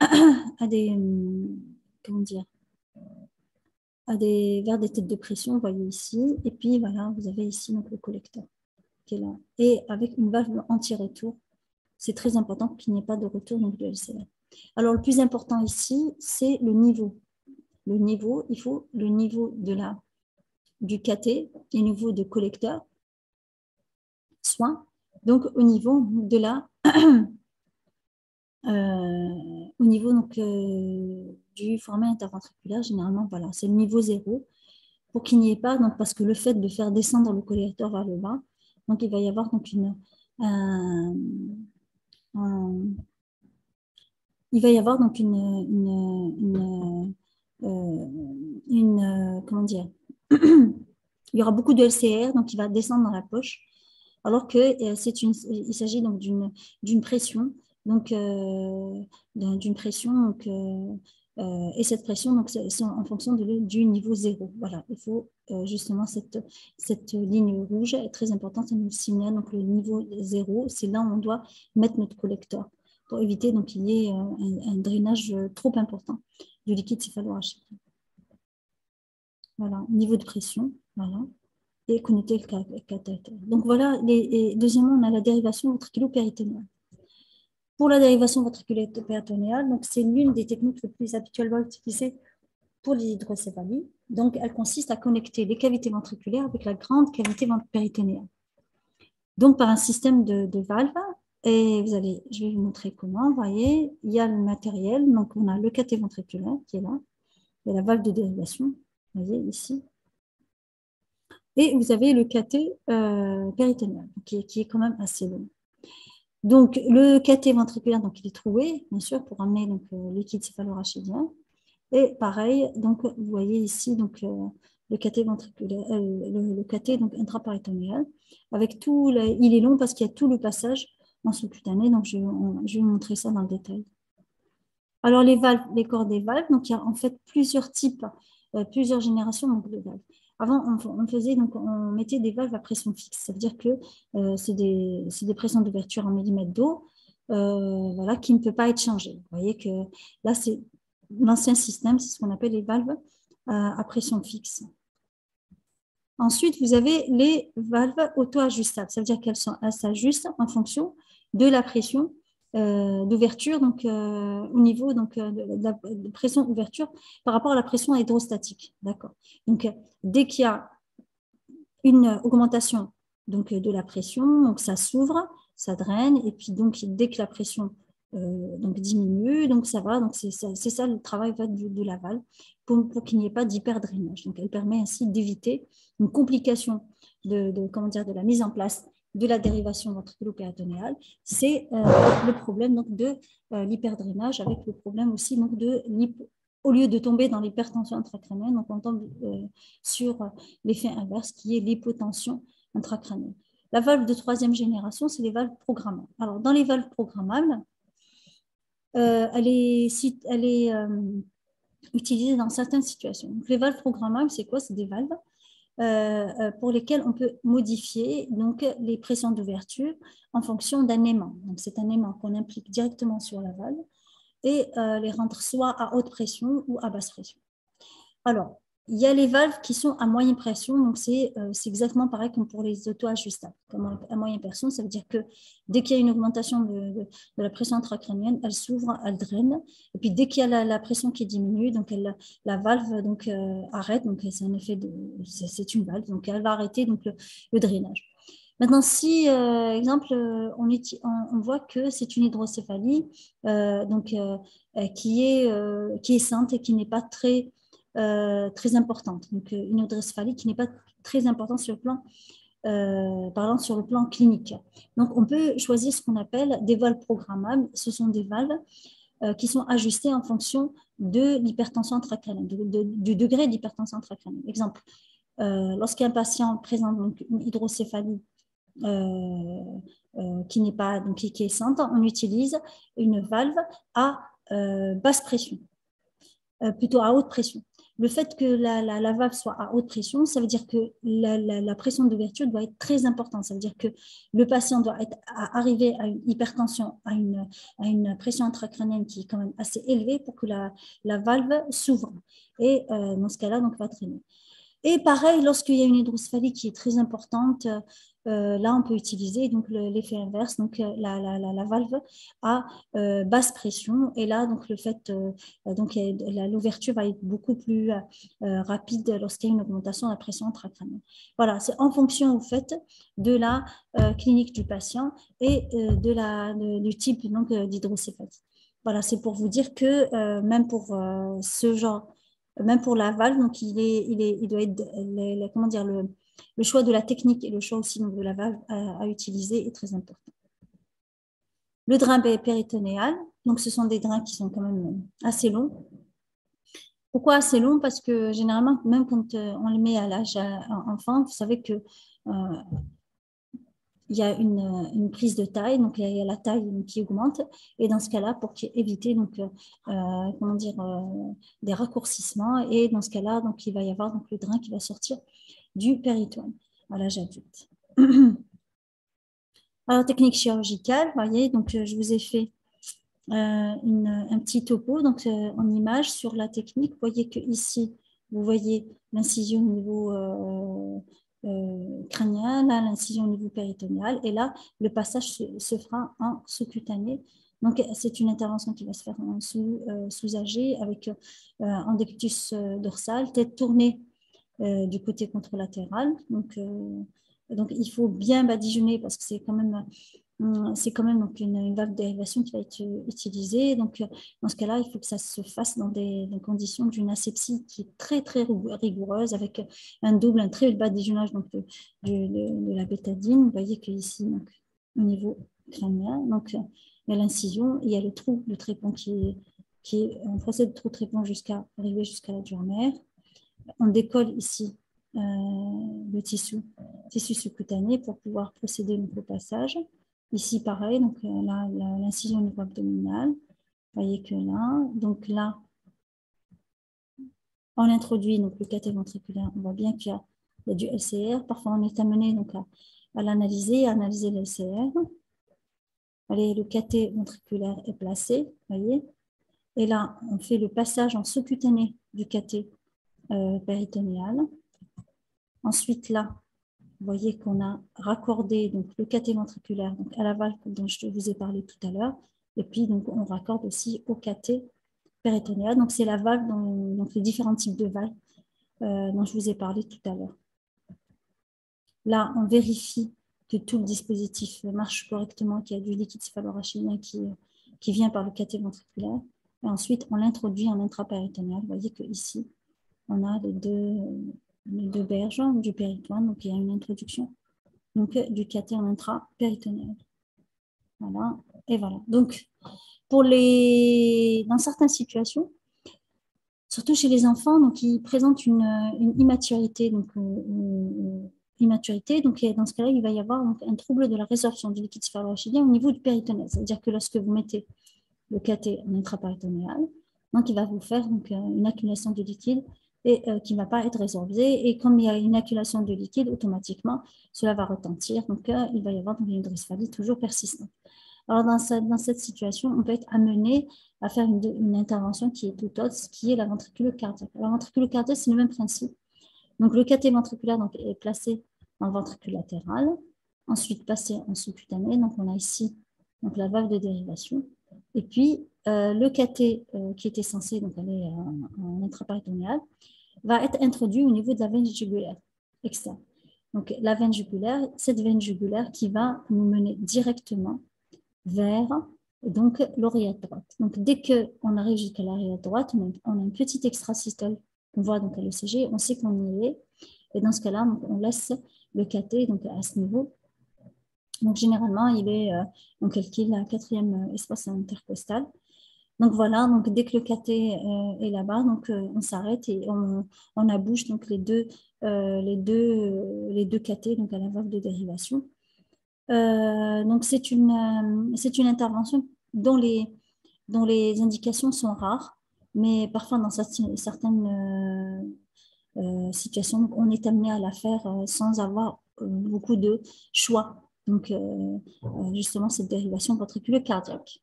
à des comment dire, à des, vers des têtes de pression, vous voyez ici. Et puis voilà, vous avez ici donc, le collecteur Et avec une valve anti-retour, c'est très important qu'il n'y ait pas de retour donc, de LCR. Alors, le plus important ici, c'est le niveau. le niveau, il faut le niveau de la, du KT et le niveau de collecteur soin, donc au niveau de la euh, au niveau donc, euh, du format interventriculaire, généralement, voilà, c'est le niveau zéro pour qu'il n'y ait pas, donc, parce que le fait de faire descendre le collecteur vers le bas, donc il va y avoir donc une, il va y avoir donc une, une, euh, comment dire, il y aura beaucoup de LCR, donc il va descendre dans la poche, alors que c'est une, il s'agit donc d'une pression donc euh, d'une pression. Donc, euh, euh, et cette pression, donc, c'est en fonction du niveau zéro. Voilà, il faut justement cette, cette ligne rouge est très importante, elle nous signale donc le niveau zéro, c'est là où on doit mettre notre collecteur pour éviter qu'il y ait un, drainage trop important du liquide céphalorachide. Voilà, niveau de pression, voilà, et connecter le cathéter. Donc voilà, les, deuxièmement, on a la dérivation ventriculo-péritonéale. Pour la dérivation ventriculaire péritonéale, donc c'est l'une des techniques les plus habituellement utilisées pour l'hydrocéphalie. Donc, elle consiste à connecter les cavités ventriculaires avec la grande cavité péritonéale. Donc, par un système de, valves, et vous allez, je vais vous montrer comment. Vous voyez, il y a le matériel, donc on a le caté ventriculaire qui est là, il y a la valve de dérivation, vous voyez ici. Et vous avez le caté euh, péritonéal, qui est quand même assez long. Donc, le caté ventriculaire, donc, il est troué, bien sûr, pour amener donc, le euh, liquide céphalorachidien. Et pareil, donc, vous voyez ici donc, euh, le caté ventriculaire, euh, le, donc, intraparitonéal. Avec tout, il est long parce qu'il y a tout le passage en sous-cutané. Donc, je, vais vous montrer ça dans le détail. Alors, les corps des valves, donc il y a en fait plusieurs types, plusieurs générations de valves. Avant, on, faisait donc on mettait des valves à pression fixe. Ça veut dire que euh, c'est des, des, pressions d'ouverture en millimètres d'eau euh, voilà, qui ne peut pas être changées. Vous voyez que là, c'est l'ancien système, c'est ce qu'on appelle les valves à pression fixe. Ensuite, vous avez les valves auto-ajustables. Ça veut dire qu'elles s'ajustent en fonction de la pression d'ouverture donc euh, au niveau donc euh, de, la pression ouverture par rapport à la pression hydrostatique d'accord. Donc dès qu'il y a une augmentation donc de la pression donc ça s'ouvre ça draine et puis donc dès que la pression donc diminue donc ça va donc c'est ça, le travail de, de la valve pour, qu'il n'y ait pas d'hyperdrainage. Donc elle permet ainsi d'éviter une complication de, comment dire de la mise en place de la dérivation ventriculo-péritonéale, c'est euh, le problème donc, de euh, l'hyperdrainage avec le problème aussi donc, de au lieu de tomber dans l'hypertension intracrânienne, on tombe euh, sur l'effet inverse qui est l'hypotension intracrânienne. La valve de troisième génération, c'est les valves programmables. Alors, dans les valves programmables, elle est, elle est utilisée dans certaines situations. Donc, les valves programmables, c'est quoi? C'est des valves euh, euh, pour lesquels on peut modifier donc, les pressions d'ouverture en fonction d'un aimant. C'est un aimant qu'on implique directement sur la valve et euh, les rendre soit à haute pression ou à basse pression. Alors, il y a les valves qui sont à moyenne pression, donc c'est euh, exactement pareil comme pour les auto-ajustables. À moyenne pression, ça veut dire que dès qu'il y a une augmentation de, la pression intracrânienne, elle s'ouvre, elle draine. Et puis dès qu'il y a la, pression qui diminue, donc la valve donc, euh, arrête, donc c'est un effet de. C'est une valve, donc elle va arrêter donc, le, drainage. Maintenant, si, euh, exemple, on, on, voit que c'est une hydrocéphalie donc, qui, est, qui est sainte et qui n'est pas très euh, très importante. Donc, euh, une hydrocéphalie qui n'est pas très importante sur le plan, euh, sur le plan clinique. Donc, on peut choisir ce qu'on appelle des valves programmables. Ce sont des valves qui sont ajustées en fonction de l'hypertension intracrânienne, du degré d'hypertension intracrânienne. Exemple, lorsqu'un patient présente donc, une hydrocéphalie qui n'est pas donc qui, est sainte, on utilise une valve à basse pression, plutôt à haute pression le fait que la, valve soit à haute pression, ça veut dire que la, pression d'ouverture doit être très importante. Ça veut dire que le patient doit être, arriver à une hypertension, à une, à pression intracrânienne qui est quand même assez élevée pour que la, valve s'ouvre. Et euh, dans ce cas-là, donc, va traîner. Et pareil, lorsqu'il y a une hydrocéphalie qui est très importante, euh, là, on peut utiliser donc l'effet inverse, donc euh, la, la, la, valve à euh, basse pression. Et là, donc le fait, donc l'ouverture va être beaucoup plus rapide lorsqu'il y a une augmentation de la pression intracrânienne. Voilà, c'est en fonction au fait de la clinique du patient et de la, du type d'hydrocéphalie. Voilà, c'est pour vous dire que même pour ce genre, même pour la valve, donc il, est, il, est, il doit être, comment dire, le, le choix de la technique et le choix aussi de la valve à, utiliser est très important. Le drain péritonéal, donc ce sont des drains qui sont quand même assez longs. Pourquoi assez longs? Parce que généralement, même quand euh, on les met à l'âge enfant, vous savez que euh, il y a une, prise de taille, donc il y a la taille qui augmente, et dans ce cas-là, pour éviter donc, euh, comment dire, des raccourcissements, et dans ce cas-là, donc il va y avoir donc, le drain qui va sortir du péritoine à l'âge adulte. Alors, technique chirurgicale, voyez, donc euh, je vous ai fait euh, un petit topo donc, euh, en image sur la technique. Vous voyez que ici, vous voyez l'incision au niveau crânien, là, l'incision au niveau péritonéal, et là, le passage se, fera en sous-cutané. Donc, c'est une intervention qui va se faire en sous, sous-âgé avec dectus dorsal, tête tournée euh, du côté contralatéral. Donc, euh, donc, il faut bien badigeonner parce que c'est quand même, euh, donc une, valve dérivation qui va être utilisée. Donc, dans ce cas-là, il faut que ça se fasse dans des, conditions d'une asepsie qui est très, très rigoureuse avec un double, un très badigeonnage donc, de, la bétadine. Vous voyez qu'ici, au niveau crânien, donc, il y a l'incision, il y a le trou de trépon qui est, qui est on procède de trou de trépon jusqu'à arriver jusqu'à la dure mère on décolle ici euh, le tissu, tissu sous-cutané pour pouvoir procéder au passage. Ici, pareil, donc euh, l'incision au niveau abdominal. Vous voyez que là, donc là, on introduit donc, le caté ventriculaire. On voit bien qu'il y, a du LCR. Parfois, on est amené donc, à, l'analyser, à analyser le LCR. Allez, le caté ventriculaire est placé, voyez. Et là, on fait le passage en sous-cutané du caté euh, péritonéale. Ensuite, là, vous voyez qu'on a raccordé donc, le caté ventriculaire à la valve dont je vous ai parlé tout à l'heure. Et puis, donc, on raccorde aussi au caté péritonéal. Donc, c'est la valve, donc les différents types de valves euh, dont je vous ai parlé tout à l'heure. Là, on vérifie que tout le dispositif marche correctement, qu'il y a du liquide céphalorachidien qui, qui vient par le caté ventriculaire. Et ensuite, on l'introduit en intrapéritonéal. Vous voyez que ici, on a les deux, deux berges du péritoine, donc il y a une introduction donc, du caté en intra-péritonéal. Voilà, et voilà. Donc, pour les, dans certaines situations, surtout chez les enfants, donc ils présentent une, immaturité, donc immaturité, donc dans ce cas-là, il va y avoir un trouble de la résorption du liquide sphérochidien au niveau du péritonéal. C'est-à-dire que lorsque vous mettez le caté en intrapéritonéal, donc il va vous faire donc, une accumulation de liquide et euh, qui ne va pas être résorbé. Et comme il y a une accumulation de liquide, automatiquement, cela va retentir. Donc, euh, il va y avoir une hydrosphalie toujours persistante. Alors, dans cette, situation, on peut être amené à faire une, intervention qui est tout autre, qui est la ventricule cardiaque. La ventricule cardiaque, c'est le même principe. Donc, le caté ventriculaire est placé en ventricule latéral, ensuite passé en sous-cutané. Donc, on a ici donc, la valve de dérivation. Et puis, euh, le caté qui était censé donc, aller en, en intrapéritonéal va être introduit au niveau de la veine jugulaire externe. Donc, la veine jugulaire, cette veine jugulaire qui va nous mener directement vers donc l'oreillette droite. Donc, dès qu'on arrive jusqu'à l'oreillette droite, on a, un petit extrasystole qu'on voit donc à l'ECG, on sait qu'on y est. Et dans ce cas-là, on laisse le caté donc, à ce niveau. Donc, généralement, il est, euh, on calcule quatrième espace intercostal. Donc voilà, donc dès que le caté euh, est là-bas, donc euh, on s'arrête et on, on, abouche donc les deux, euh, les deux, les deux catés donc à la valve de dérivation. donc c'est une, c'est une intervention dont les, dont les indications sont rares, mais parfois dans certaines, situations, on est amené à la faire sans avoir beaucoup de choix. Donc justement cette dérivation ventriculaire cardiaque.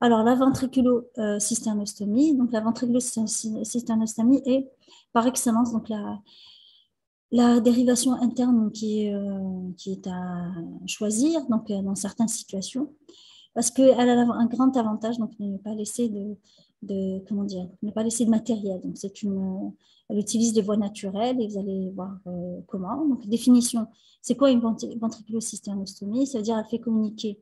Alors, la ventriculo-cysternostomie. Donc, la ventriculo-cysternostomie est par excellence donc la, dérivation interne qui est, qui est à choisir donc, dans certaines situations, parce qu'elle a un grand avantage, donc ne pas laisser de, comment dire, ne pas laisser de matériel. Donc une, elle utilise des voies naturelles et vous allez voir comment. Donc définition, c'est quoi une ventriculocysténostomie Ça veut dire elle fait communiquer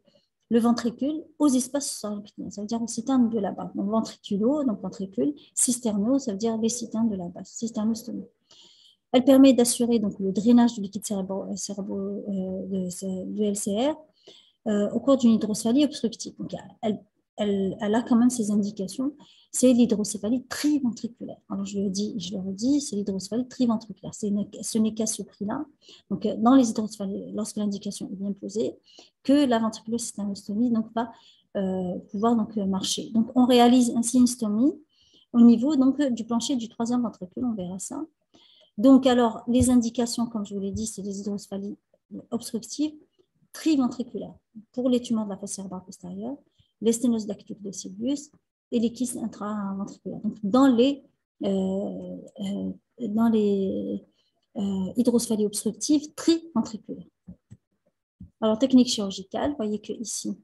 le ventricule aux espaces sous-épineux, ça veut dire au cysterne de la base. Donc ventriculo, donc ventricule, cisterno, ça veut dire les cysternes de la base, cysternostomie. Elle permet d'assurer donc le drainage du liquide cérébro, euh, du LCR euh, au cours d'une hydrocéphalie obstructive. Donc, elle, elle, a quand même ses indications. C'est l'hydrocéphalie triventriculaire. Alors, je le, dis, je le redis, c'est l'hydrocéphalie triventriculaire. Ce n'est qu'à ce prix-là. Donc, euh, dans les hydrocéphalies, lorsque l'indication est bien posée, que la ventriculosysténostomie donc, va euh, pouvoir donc, marcher. Donc, on réalise ainsi une stomie au niveau donc, du plancher du troisième ventricule. On verra ça. Donc, alors, les indications, comme je vous l'ai dit, c'est les hydrocephalies obstructives triventriculaires pour les tumeurs de la fosse cérébrale postérieure, les sténoses de Sylvius et les kystes intraventriculaires. Donc, dans les, euh, euh, dans les euh, hydrocephalies obstructives triventriculaires. Alors, technique chirurgicale, vous voyez que ici,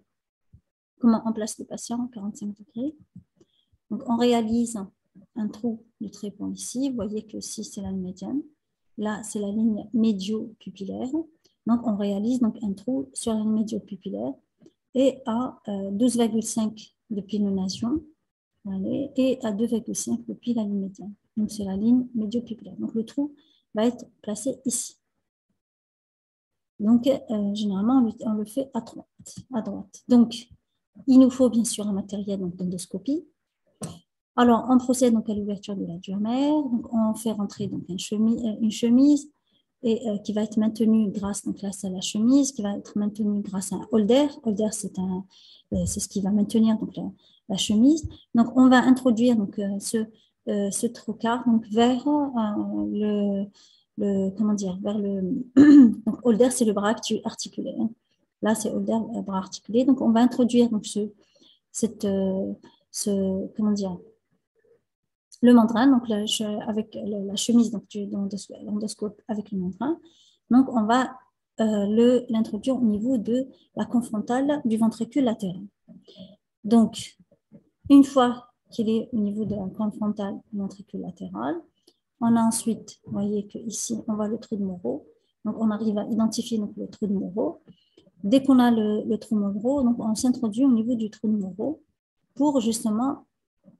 comment on place le patient à 45 degrés. Donc, on réalise un trou du trépan ici. Vous voyez que si c'est la médiane, là, c'est la ligne médio-pupillaire. Donc, on réalise donc un trou sur la ligne médio-pupillaire et à 12,5 euh, depuis le nation et à 2,5 depuis la ligne médiane. Donc, c'est la ligne médio-pupillaire. Donc, le trou va être placé ici. Donc, euh, généralement, on le, fait à droite. Donc, il nous faut bien sûr un matériel d'endoscopie. Alors, on procède donc à l'ouverture de la duomère. Donc, on fait rentrer donc une chemise et, euh, qui va être maintenue grâce donc là, à la chemise, qui va être maintenue grâce à un holder. Holder, c'est un, euh, c'est ce qui va maintenir donc la, chemise. Donc, on va introduire donc euh, ce, ce trocard donc vers le, le, comment dire, vers le donc holder, c'est le bras articulé. Hein. Là, c'est holder, bras articulé. Donc, on va introduire donc ce, cette, ce, comment dire, le mandrin, donc avec la chemise donc, l'endoscope avec le mandrin. Donc, on va euh, l'introduire au niveau de la confrontale du ventricule latéral. Donc, une fois qu'il est au niveau de la confrontale du ventricule latéral, on a ensuite, vous voyez qu'ici, on voit le trou de Moreau. Donc, on arrive à identifier donc, le trou de Moreau. Dès qu'on a le, le, trou de Moreau, donc on s'introduit au niveau du trou de Moreau pour justement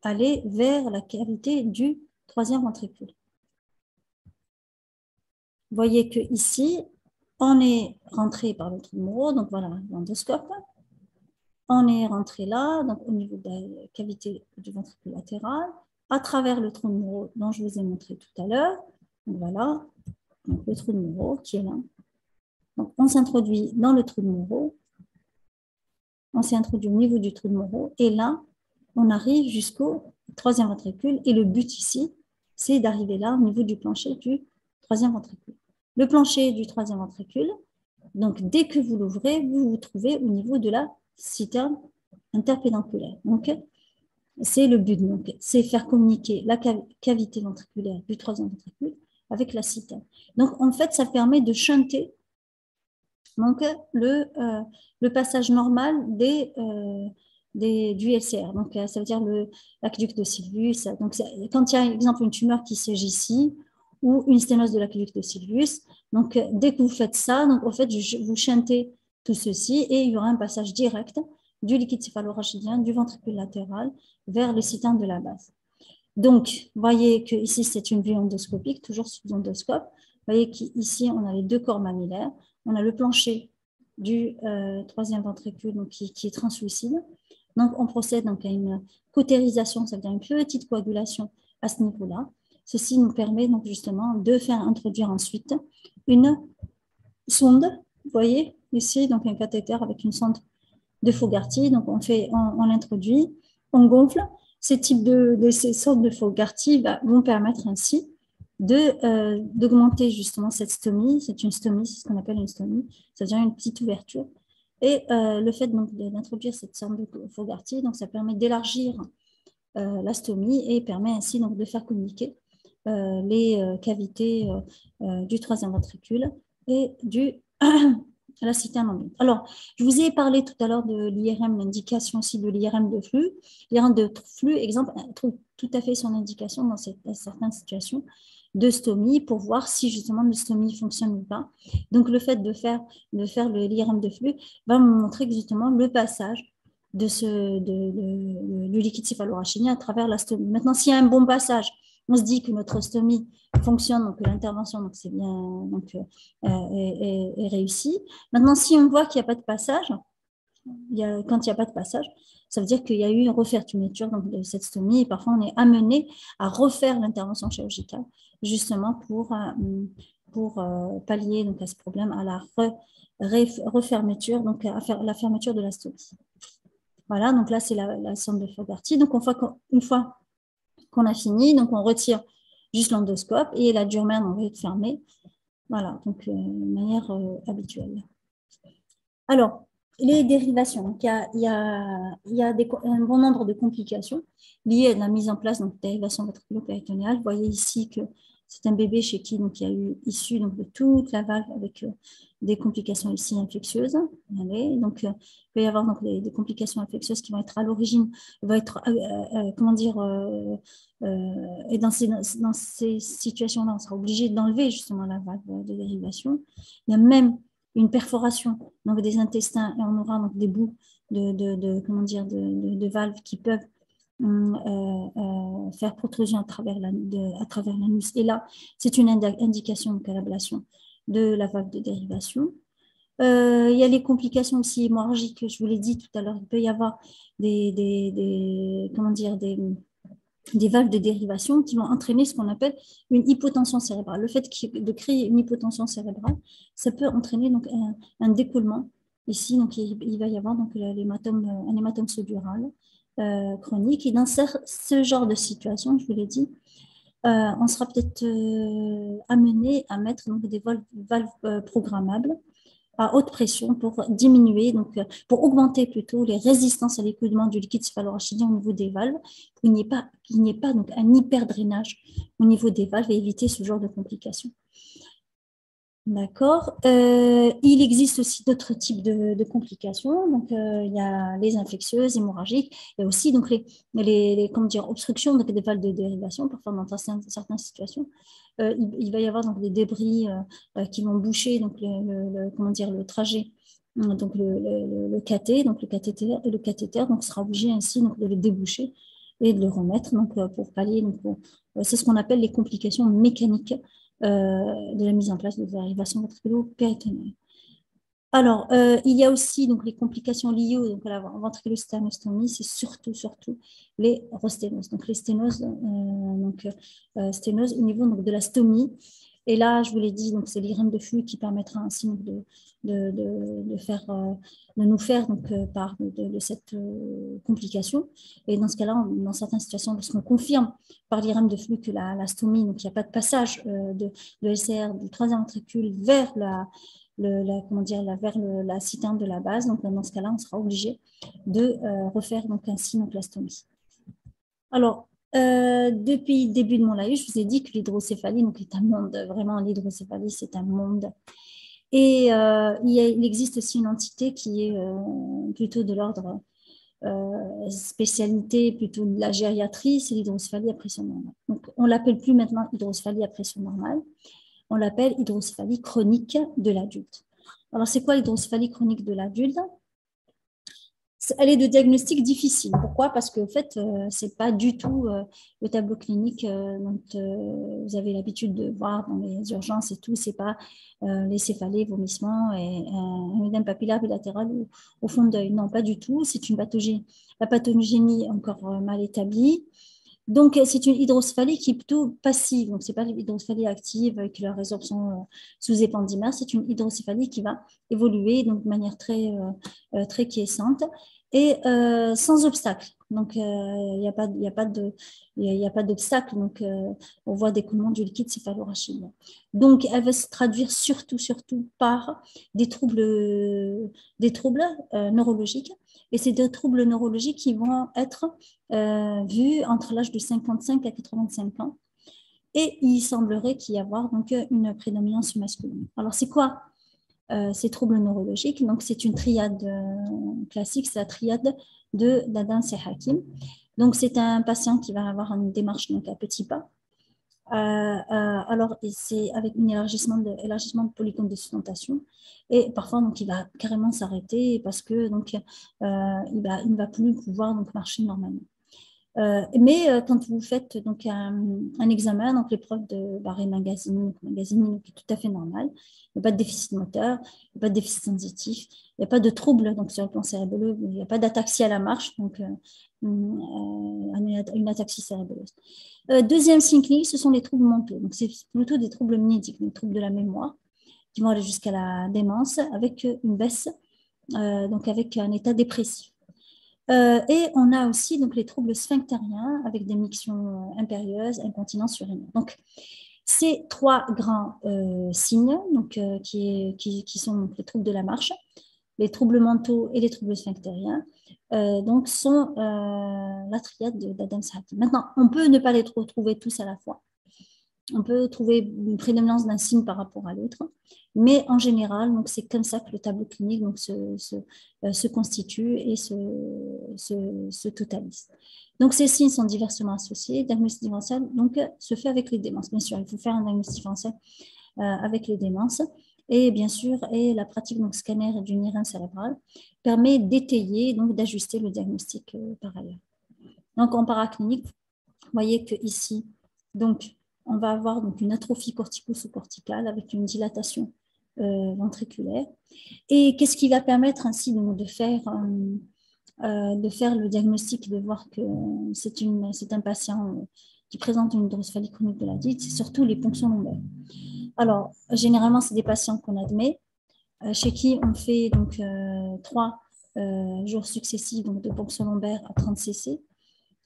aller vers la cavité du troisième ventricule. Vous voyez que ici, on est rentré par le trou Moreau, donc voilà l'endoscope. On est rentré là, donc au niveau de la cavité du ventricule latéral, à travers le trou Moreau dont je vous ai montré tout à l'heure. Voilà le trou Moreau qui est là. Donc, on s'introduit dans le trou Moreau. On s'est introduit au niveau du trou Moreau. Et là, on arrive jusqu'au troisième ventricule. Et le but ici, c'est d'arriver là au niveau du plancher du troisième ventricule. Le plancher du troisième ventricule, donc dès que vous l'ouvrez, vous vous trouvez au niveau de la citerne interpédinculaire. Donc, c'est le but, donc, c'est faire communiquer la cavité ventriculaire du troisième ventricule avec la citerne. Donc, en fait, ça permet de chanter donc, le, euh, passage normal des, euh, du LCR. Donc, euh, ça veut dire l'aqueduc de Sylvius. Donc, quand il y a, par exemple, une tumeur qui s'agit ici ou une sténose de l'aqueduc de Sylvius, donc, euh, dès que vous faites ça, donc, en fait, vous chantez tout ceci et il y aura un passage direct du liquide céphalorachidien, du ventricule latéral vers le cytine de la base. Donc, voyez que ici c'est une vue endoscopique, toujours sous endoscope. Vous voyez qu'ici, on a les deux corps mammillaires. On a le plancher du euh, troisième ventricule donc, qui est translucide. Donc, on procède donc à une cautérisation, c'est-à-dire une petite coagulation à ce niveau-là. Ceci nous permet donc justement de faire introduire ensuite une sonde. Vous voyez ici, donc un cathéter avec une sonde de Fogarty. Donc, on, on, l'introduit, on gonfle. Ces types de, ces sondes de Fogarty vont permettre ainsi euh, d'augmenter justement cette stomie. C'est une stomie, c'est ce qu'on appelle une stomie, c'est-à-dire une petite ouverture et euh, le fait d'introduire cette sorte de Fogarty, donc ça permet d'élargir euh, la stomie et permet ainsi de faire communiquer les cavités du troisième ventricule et du Alors, je vous ai parlé tout à l'heure de l'IRM, l'indication aussi de l'IRM de flux. L'IRM de flux, exemple, trouve tout à fait son indication dans, certaines situations de stomie pour voir si justement le stomie fonctionne ou pas. Donc, le fait de faire, de faire l'IRM de flux va me montrer justement le passage de ce, de, du liquide céphalorachidien à travers la stomie. Maintenant, s'il y a un bon passage, on se dit que notre stomie fonctionne, donc l'intervention donc c'est bien donc, euh, est, réussie. Maintenant, si on voit qu'il n'y a pas de passage, quand il n'y a pas de passage, ça veut dire qu'il y a eu une refertunature donc, de cette stomie parfois on est amené à refaire l'intervention chirurgicale justement pour, euh, pour euh, pallier donc, à ce problème, à la refermeture, donc à faire la fermeture de la stomie. Voilà, donc là c'est la, la sonde de Fogarty. Donc on fois qu'on a fini. Donc, on retire juste l'endoscope et la durmère, on va être fermée. Voilà, donc euh, de manière euh, habituelle. Alors, les dérivations. Il y a, y un bon nombre de complications liées à la mise en place donc, de dérivation ventriculo-péritonéale. Vous voyez ici que c'est un bébé chez qui donc, il y a eu issu donc, de toute la valve avec euh, des complications ici infectieuses. donc, euh, il peut y avoir donc, des, complications infectieuses qui vont être à l'origine, vont être, euh, comment dire, et dans ces, dans ces situations-là, on sera obligé d'enlever justement la valve de dérivation. Il y a même une perforation donc, des intestins et on aura donc des bouts de, comment dire, de valves qui peuvent euh, euh, faire protrusion à travers, la, à travers l'anus. Et là, c'est une indication de l'ablation de la valve de dérivation. Euh, il y a les complications aussi hémorragiques, je vous l'ai dit tout à l'heure, il peut y avoir des, des, comment dire, des, des, valves de dérivation qui vont entraîner ce qu'on appelle une hypotension cérébrale. Le fait de créer une hypotension cérébrale, ça peut entraîner donc un, un décollement. Ici, donc, il, va y avoir donc, l'hématome, un hématome sodurale euh, chronique. Et dans ce, genre de situation, je vous l'ai dit, euh, on sera peut-être euh, amené à mettre des valves, programmables à haute pression pour diminuer, donc pour augmenter plutôt les résistances à l'écoulement du liquide céphalorachidien au niveau des valves, qu'il n'y ait pas, qu'il n'y ait un hyperdrainage au niveau des valves et éviter ce genre de complications. D'accord. Euh, il existe aussi d'autres types de, complications. Donc, euh, il y a les infectieuses, hémorragiques, et aussi donc les, les, comment dire, obstructions des valves de dérivation. Parfois, dans certaines, situations, euh, il, va y avoir donc des débris qui vont boucher donc le, comment dire, le trajet, donc le, le, cathé, donc le cathéter, le cathéter donc sera obligé ainsi donc, de le déboucher et de le remettre donc, pour pallier. Donc, c'est ce qu'on appelle les complications mécaniques de la mise en place de dérivation ventriculo-péritonéale. Alors, euh, il y a aussi donc, les complications liées donc, à la ventriculosténostomie, c'est surtout, surtout les rosténoses. Donc, les sténoses, euh, donc, sténoses au niveau donc, de la stomie et là, je vous l'ai dit, c'est l'IRM de flux qui permettra ainsi de, de, de, faire, euh, de nous faire donc, euh, part de, cette euh, complication. Et dans ce cas-là, dans certaines situations, lorsqu'on confirme par l'IRM de flux que la, stomie, donc il n'y a pas de passage de, LCR du troisième ventricule vers la, la, comment dire, vers la citerne de la base. Donc, dans ce cas-là, on sera obligé de refaire donc, ainsi donc. Alors, euh, depuis le début de mon live, je vous ai dit que l'hydrocéphalie donc, est un monde, vraiment l'hydrocéphalie, c'est un monde. Et euh, il, existe aussi une entité qui est euh, plutôt de l'ordre spécialité, plutôt de la gériatrie, c'est l'hydrocéphalie à pression normale. Donc, on l'appelle plus maintenant hydrocéphalie à pression normale, on l'appelle hydrocéphalie chronique de l'adulte. Alors, c'est quoi l'hydrocéphalie chronique de l'adulte? Elle est de diagnostic difficile. Pourquoi? Parce qu'en fait, euh, ce n'est pas du tout euh, le tableau clinique euh, dont vous avez l'habitude de voir dans les urgences et tout. Ce n'est pas les céphalées, vomissements et un œdème papillaire bilatéral au, fond d'œil. Non, pas du tout. C'est une pathogénie, la pathogénie encore mal établie. Donc, c'est une hydrocéphalie qui est plutôt passive. Donc, ce n'est pas une hydrocéphalie active avec la résorption sous épandymère. C'est une hydrocéphalie qui va évoluer donc, de manière très, très quiescente et euh, sans obstacle. Donc, il euh, n'y a pas, il d'obstacle. Donc, euh, on voit des coulements du liquide céphalorachidien. Donc, elle va se traduire surtout, surtout par des troubles, neurologiques. Et c'est des troubles neurologiques qui vont être vus entre l'âge de 55 à 85 ans. et il semblerait qu'il y donc une prédominance masculine. Alors, c'est quoi ces troubles neurologiques Donc, c'est une triade classique, c'est la triade de d'Adam Hakim. Donc, c'est un patient qui va avoir une démarche donc, à petits pas, euh, euh, alors, c'est avec un élargissement de, élargissement de polygone de sustentation. Et parfois, donc, il va carrément s'arrêter parce que euh, il ne va plus pouvoir donc, marcher normalement. Mais quand vous faites donc, un, examen, donc l'épreuve de Barré Magazine, Magazine qui est tout à fait normal, il n'y a pas de déficit moteur, il n'y a pas de déficit sensitif, il n'y a pas de trouble donc, sur le plan cérébelleux, il n'y a pas d'ataxie à la marche, donc une, une ataxie cérébelleuse. Euh, deuxième signe clinique, ce sont les troubles mentaux. Donc, c'est plutôt des troubles mnédiques, des troubles de la mémoire, qui vont aller jusqu'à la démence avec une baisse, euh, donc avec un état dépressif. Euh, et on a aussi donc, les troubles sphinctériens avec des mictions impérieuses, incontinence urinaire. Donc, ces trois grands signes donc, qui, sont les troubles de la marche, les troubles mentaux et les troubles sphinctériens, euh, donc sont euh, la triade d'Adam Sahati. Maintenant, on peut ne pas les retrouver tous à la fois. On peut trouver une prédominance d'un signe par rapport à l'autre, mais en général, c'est comme ça que le tableau clinique donc, se, se, euh, constitue et se, se, totalise. Donc ces signes sont diversement associés. Diagnostic différentiel donc, se fait avec les démences. Bien sûr, il faut faire un diagnostic différentiel avec les démences. Et bien sûr, et la pratique donc, scanner du nirin cérébral permet d'étayer, donc d'ajuster le diagnostic euh, par ailleurs. Donc en paraclinique, vous voyez que ici, donc, on va avoir donc, une atrophie cortico-sous-corticale avec une dilatation euh, ventriculaire. Et qu'est-ce qui va permettre ainsi de, faire, euh, de faire le diagnostic, de voir que c'est un patient qui présente une hydrosphalie chronique de la dite, c'est surtout les ponctions lombaires. Alors, généralement, c'est des patients qu'on admet, euh, chez qui on fait donc euh, trois euh, jours successifs de ponction lombaire à 30 cc.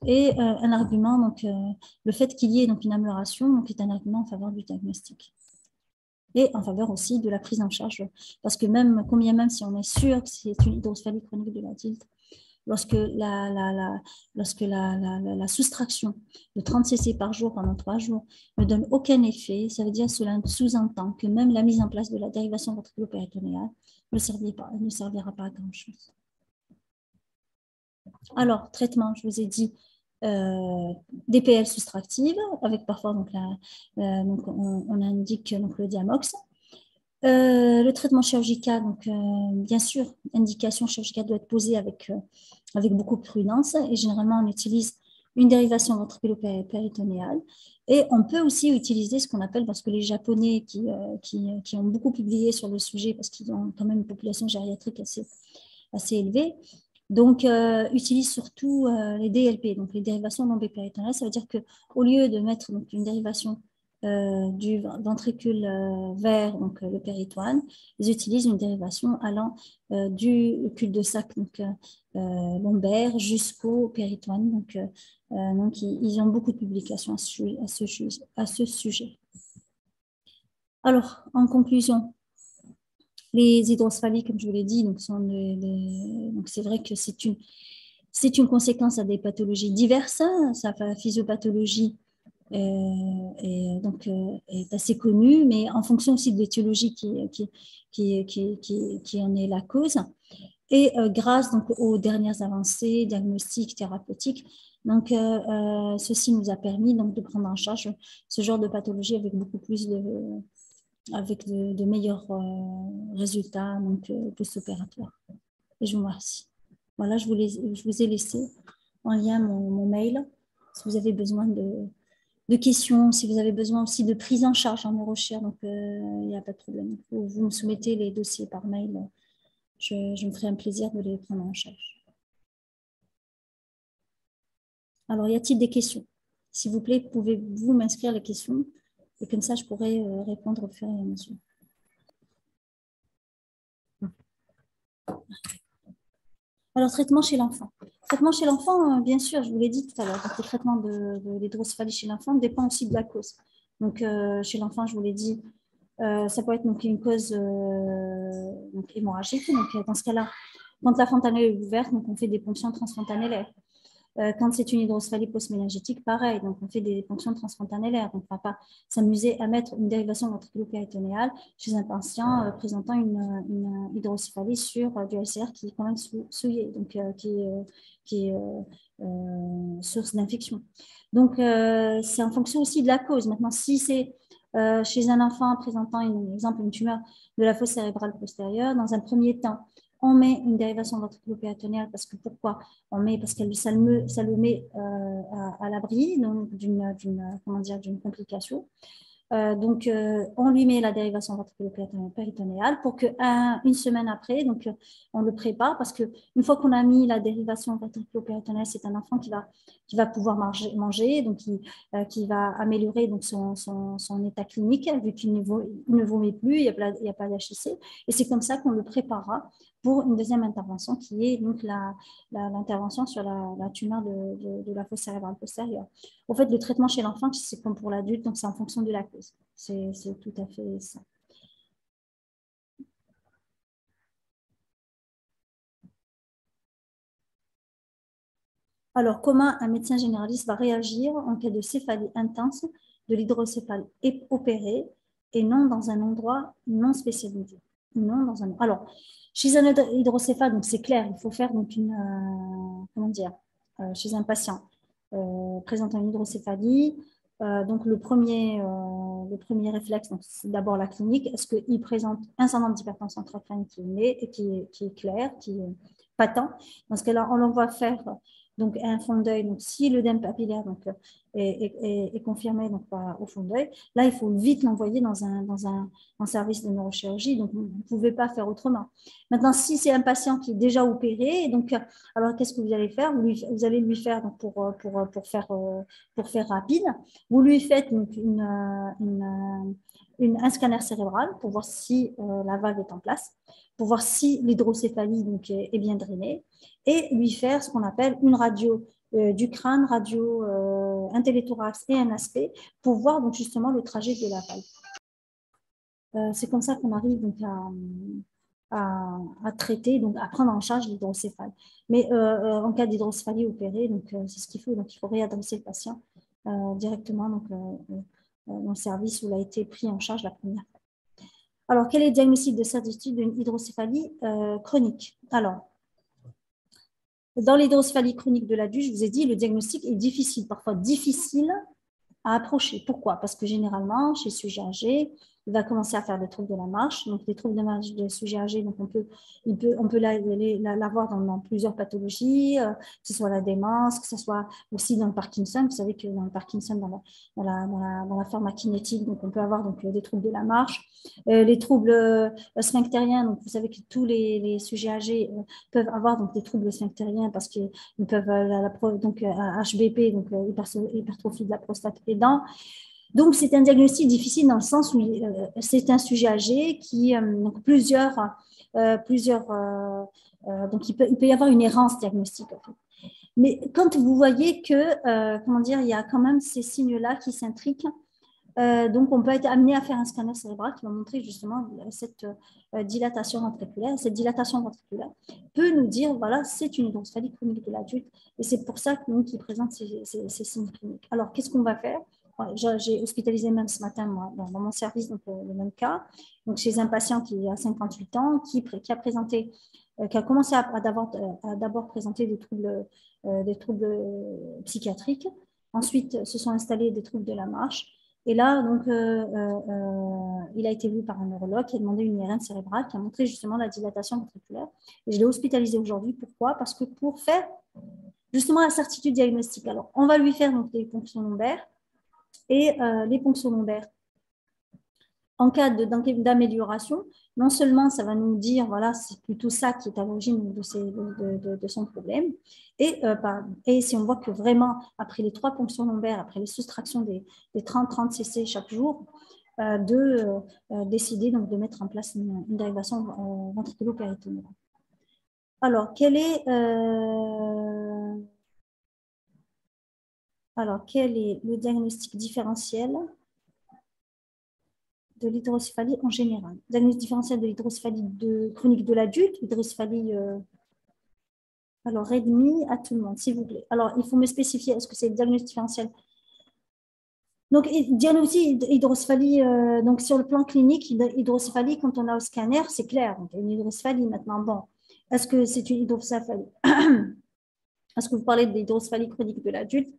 Et un argument, donc, le fait qu'il y ait donc, une amélioration donc, est un argument en faveur du diagnostic. Et en faveur aussi de la prise en charge, parce que même, combien même si on est sûr que c'est une hydrosphalie chronique de la tilte, lorsque la, la, lorsque la, la, soustraction de 30 cc par jour pendant trois jours ne donne aucun effet, ça veut dire cela sous-entend que même la mise en place de la dérivation ventriculo-péritonéale ne ne servira pas à grand-chose. Alors, traitement, je vous ai dit, euh, DPL soustractive, avec parfois donc, donc on, indique donc, le diamox. Euh, le traitement chirurgical, donc, euh, bien sûr, indication chirurgicale doit être posée avec, euh, avec beaucoup de prudence et généralement on utilise une dérivation ventriculo-péritonéale et on peut aussi utiliser ce qu'on appelle, parce que les Japonais qui, qui, qui, ont beaucoup publié sur le sujet, parce qu'ils ont quand même une population gériatrique assez, assez élevée, donc utilisent surtout les DLP, donc les dérivations lombopéritonéales. Ça veut dire qu'au lieu de mettre donc, une dérivation euh, du ventricule euh, vers donc, euh, le péritoine. Ils utilisent une dérivation allant du cul-de-sac donc, lombaire jusqu'au péritoine. Donc, ils, ont beaucoup de publications à ce, sujet. Alors, en conclusion, les hydrocephalies, comme je vous l'ai dit, donc, c'est vrai que c'est une, c'est une conséquence à des pathologies diverses. Fait la physiopathologie euh, et donc, euh, est assez connu, mais en fonction aussi de l'étiologie qui, qui, qui, qui, qui, en est la cause. Et euh, grâce donc, aux dernières avancées diagnostiques, thérapeutiques, donc, ceci nous a permis donc, de prendre en charge ce genre de pathologie avec beaucoup plus de, avec de, meilleurs résultats donc, post-opératoires. Et je vous remercie. Voilà, je vous, je vous ai laissé en lien mon, mail si vous avez besoin de, de questions, si vous avez besoin aussi de prise en charge en neurochir, donc il euh, n'y a pas de problème. Vous, vous, me soumettez les dossiers par mail, je, me ferai un plaisir de les prendre en charge. Alors, y a-t-il des questions? S'il vous plaît, pouvez-vous m'inscrire les questions et comme ça, je pourrai euh, répondre au fur et à mesure. Alors, traitement chez l'enfant. Traitement chez l'enfant, euh, bien sûr, je vous l'ai dit tout à l'heure, le traitement de, de l'hydrocéphalie chez l'enfant dépend aussi de la cause. Donc, euh, chez l'enfant, je vous l'ai dit, euh, ça peut être donc, une cause hémorragique. Donc, dans ce cas-là, quand la fontanelle est ouverte, donc, on fait des ponctions transfontanellaires. Euh, quand c'est une hydrocéphalie post-méningétique, pareil, donc on fait des fonctions transfrontalières. Donc on ne va pas s'amuser à mettre une dérivation ventriculo-péritonéale chez un patient euh, présentant une, une, hydrocéphalie sur du LCR qui est quand même souillé, donc qui, qui est source d'infection. Donc c'est en fonction aussi de la cause. Maintenant, si c'est chez un enfant présentant, une, exemple, une tumeur de la fosse cérébrale postérieure, dans un premier temps, on met une dérivation ventriculo-péritonéale parce que pourquoi On met parce que ça le, ça le met euh, à, l'abri d'une complication. Euh, donc, euh, on lui met la dérivation ventriculo-péritonéale pour qu'une semaine après, donc, on le prépare parce qu'une fois qu'on a mis la dérivation ventriculo-péritonéale, c'est un enfant qui va, qui va pouvoir manger, manger donc qui, qui va améliorer donc, son, son, état clinique vu qu'il ne, vomit plus, il n'y a pas, pas d'HIC. Et c'est comme ça qu'on le préparera pour une deuxième intervention qui est donc l'intervention sur la, tumeur de, la fosse cérébrale postérieure. En fait, le traitement chez l'enfant, c'est comme pour l'adulte, donc c'est en fonction de la cause. C'est tout à fait ça. Alors, comment un médecin généraliste va réagir en cas de céphalie intense de l'hydrocéphale opérée et non dans un endroit non spécialisé? Non dans un... Alors, chez un hydrocéphale, donc c'est clair, il faut faire donc une, euh, comment dire, euh, chez un patient euh, présentant une hydrocéphalie. donc le premier, le premier réflexe, c'est d'abord la clinique. Est-ce qu'il présente un syndrome d'hypertension intracrânienne qui est né et qui est, qui est clair, qui est patent? Dans ce cas-là, on l'envoie faire donc un fond d'œil. Donc, si l'œdème papillaire donc, est, confirmé donc, au fond d'œil, là, il faut vite l'envoyer dans un, dans un, service de neurochirurgie. Donc, vous ne pouvez pas faire autrement. Maintenant, si c'est un patient qui est déjà opéré, donc, alors qu'est-ce que vous allez faire? Vous, allez lui faire, donc, pour, pour, pour, faire, pour faire rapide, vous lui faites une, une, un scanner cérébral pour voir si euh, la valve est en place, pour voir si l'hydrocéphalie donc, est bien drainée et lui faire ce qu'on appelle une radio euh, du crâne, radio euh, et un aspect pour voir donc, justement le trajet de la valve. Euh, c'est comme ça qu'on arrive donc, à, à, traiter, donc à prendre en charge l'hydrocéphale. Mais en cas d'hydrocéphalie opérée, donc c'est ce qu'il faut. Donc il faut réadresser le patient directement donc, dans le service où il a été pris en charge la première fois. Alors, quel est le diagnostic de certitude d'une hydrocéphalie chronique? Alors, dans l'hydrocéphalie chronique de l'adulte, je vous ai dit, le diagnostic est difficile, parfois difficile à approcher. Pourquoi? Parce que généralement, chez sujet âgé, va commencer à faire des troubles de la marche. Donc, les troubles de marche de sujet âgé, donc on peut, il peut, on peut l'avoir dans, plusieurs pathologies, euh, que ce soit la démence, que ce soit aussi dans le Parkinson. Vous savez que dans le Parkinson, dans la, dans la, dans la, pharmakinétique, donc on peut avoir donc, des troubles de la marche. Euh, les troubles euh, sphinctériens, donc vous savez que tous les, les sujets âgés peuvent avoir donc, des troubles sphinctériens parce qu'ils peuvent, la, donc HBP, donc hypertrophie de la prostate aidant. Donc, c'est un diagnostic difficile dans le sens où euh, c'est un sujet âgé qui, euh, donc plusieurs, euh, plusieurs donc il peut, il peut, y avoir une errance diagnostique. Mais quand vous voyez que, comment dire, il y a quand même ces signes-là qui s'intriquent, donc on peut être amené à faire un scanner cérébral qui va montrer justement cette dilatation ventriculaire. Cette dilatation ventriculaire peut nous dire, voilà, c'est une hydrocéphalie chronique de l'adulte et c'est pour ça qu'il présente ces, ces signes cliniques. Alors, qu'est-ce qu'on va faire? J'ai hospitalisé même ce matin, moi, dans, mon service, euh, le même cas, donc chez un patient qui a 58 ans, qui, a présenté, euh, qui a commencé à, d'abord présenter des troubles, euh, des troubles psychiatriques. Ensuite, se sont installés des troubles de la marche. Et là, donc, il a été vu par un neurologue qui a demandé une IRM cérébrale qui a montré justement la dilatation ventriculaire. Et je l'ai hospitalisé aujourd'hui. Pourquoi? Parce que pour faire justement la certitude diagnostique. Alors, on va lui faire donc, des fonctions lombaires et euh, les ponctions lombaires. En cas d'amélioration, non seulement ça va nous dire, voilà, c'est plutôt ça qui est à l'origine de, son problème, et, euh, et, si on voit que vraiment, après les trois ponctions lombaires, après les soustractions des, 30-30 cc chaque jour, euh, de décider donc, de mettre en place une, dérivation ventriculo-péritonéale. Alors, quel est alors, quel est le diagnostic différentiel de l'hydrocéphalie en général? Diagnostic différentiel de l'hydrocéphalie de, chronique de l'adulte, hydrocéphalie euh, Alors, Redmi à tout le monde, s'il vous plaît. Alors, il faut me spécifier, est-ce que c'est diagnostic différentiel? Donc, diagnostic hydrocéphalie, euh, donc sur le plan clinique, hydrocéphalie, quand on a au scanner, c'est clair. Donc, une hydrocéphalie maintenant. Bon, est-ce que c'est une hydrocéphalie Est-ce que vous parlez d'hydrocéphalie chronique de l'adulte?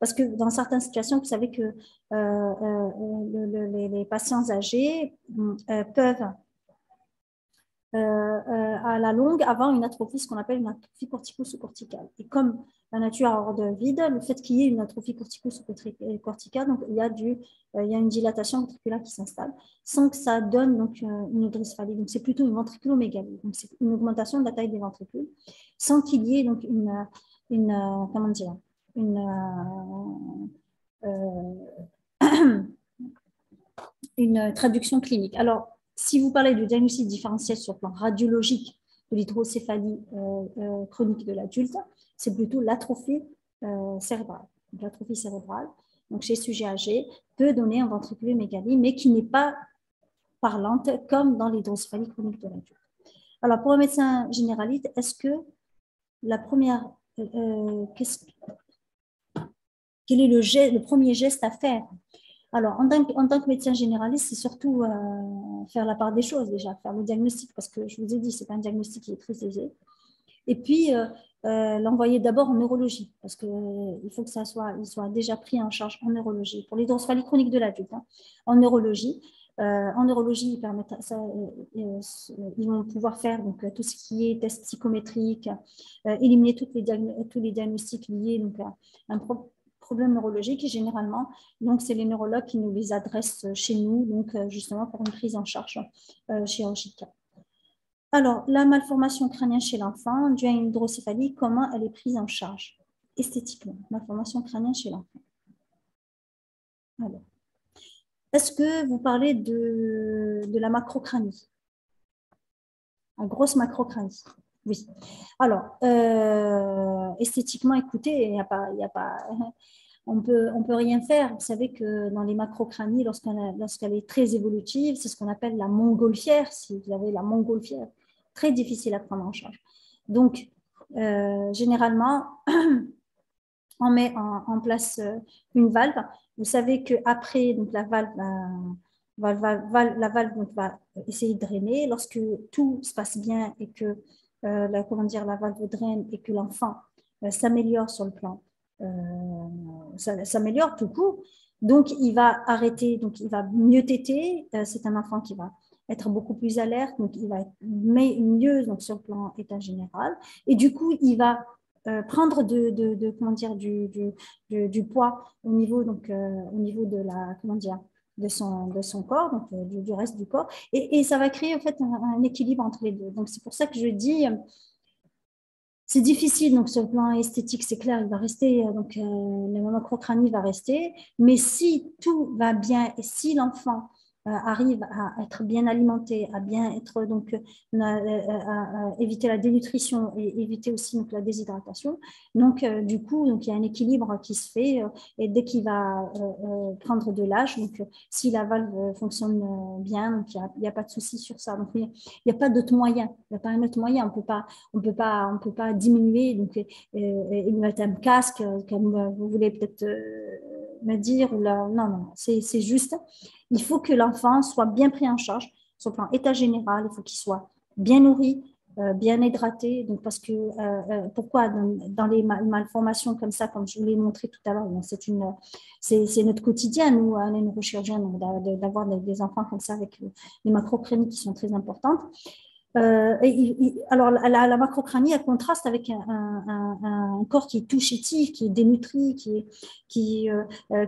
Parce que dans certaines situations, vous savez que euh, euh, les, patients âgés peuvent à la longue avoir une atrophie, ce qu'on appelle une atrophie cortico-sous-corticale. Et comme la nature a de vide, le fait qu'il y ait une atrophie cortico-corticale, donc il y, a du, euh, il y a une dilatation ventriculaire qui s'installe, sans que ça donne donc, euh, une hydrocéphalie. Donc c'est plutôt une ventriculomégalie, donc c'est une augmentation de la taille des ventricules, sans qu'il y ait donc une, une euh, comment dire, une, une traduction clinique. Alors, si vous parlez du diagnostic différentiel sur le plan radiologique de l'hydrocéphalie chronique de l'adulte, c'est plutôt l'atrophie euh, cérébrale. L'atrophie cérébrale, donc chez sujet âgé, peut donner un ventriculomégalie, mais qui n'est pas parlante comme dans l'hydrocéphalie chronique de l'adulte. Alors, pour un médecin généraliste, est-ce que la première, euh, euh, quel est le, premier geste à faire? Alors, en tant, que, médecin généraliste, c'est surtout faire la part des choses déjà, faire le diagnostic, parce que je vous ai dit, c'est un diagnostic qui est très aisé. Et puis, euh, l'envoyer d'abord en neurologie, parce qu'il euh, faut que ça soit, il déjà pris en charge en neurologie, pour l'hydrocéphalie chronique de l'adulte, hein, en neurologie. Euh, en neurologie, ils, vont pouvoir faire donc, tout ce qui est test psychométrique, éliminer les tous les diagnostics liés donc, à un problème neurologique. Et généralement, donc, c'est les neurologues qui nous les adressent chez nous, donc, justement pour une prise en charge chirurgicale. Alors, la malformation crânienne chez l'enfant due à une hydrocéphalie, comment elle est prise en charge? Esthétiquement Malformation crânienne chez l'enfant. Alors, est-ce que vous parlez de, la macrocranie? La grosse macrocranie Oui. Alors, euh, esthétiquement, écoutez, il n'y a pas... Y a pas on peut, on peut rien faire. Vous savez que dans les macrocranies, lorsqu'elle est très évolutive, c'est ce qu'on appelle la montgolfière, si vous avez la montgolfière, très difficile à prendre en charge. Donc, euh, généralement, on met en, place euh, une valve. Vous savez qu'après, la valve, va, la valve va essayer de drainer. Lorsque tout se passe bien et que la, comment dire, la valve draine et que l'enfant s'améliore sur le plan ça s'améliore tout court. Donc, il va arrêter, donc il va mieux téter. Euh, c'est un enfant qui va être beaucoup plus alerte, donc il va être mieux donc, sur le plan état général. Et du coup, il va euh, prendre de, de, comment dire, du, du, du, poids au niveau, donc, euh, au niveau de, la, comment dire, de, son, de son corps, donc du, reste du corps. Et, et, ça va créer en fait un, équilibre entre les deux. Donc, c'est pour ça que je dis c'est difficile, donc sur le plan esthétique, c'est clair, il va rester, euh, donc euh, la macrocranie va rester, mais si tout va bien et si l'enfant euh, arrive à être bien alimenté, à bien être donc euh, à, éviter la dénutrition et éviter aussi donc la déshydratation. Donc euh, du coup donc il y a un équilibre qui se fait et dès qu'il va prendre de l'âge, donc si la valve fonctionne bien, donc il n'y a, pas de souci sur ça. Donc il n'y a, pas d'autre moyen, il n'y a pas un autre moyen. On peut pas on peut pas on peut pas diminuer donc mettre un casque comme vous voulez peut-être me dire ou non non c'est juste il faut que l'enfant soit bien pris en charge sur le plan état général. Il faut qu'il soit bien nourri, euh, bien hydraté. Donc, parce que euh, euh, pourquoi dans, les malformations comme ça, comme je vous l'ai montré tout à l'heure, c'est une, c'est notre quotidien nous, les neurochirurgiens, d'avoir des enfants comme ça avec les macrocrénies qui sont très importantes. Alors, la, la, macrocranie, elle contraste avec un, corps qui est tout chétif, qui est dénutri, qui est, qui,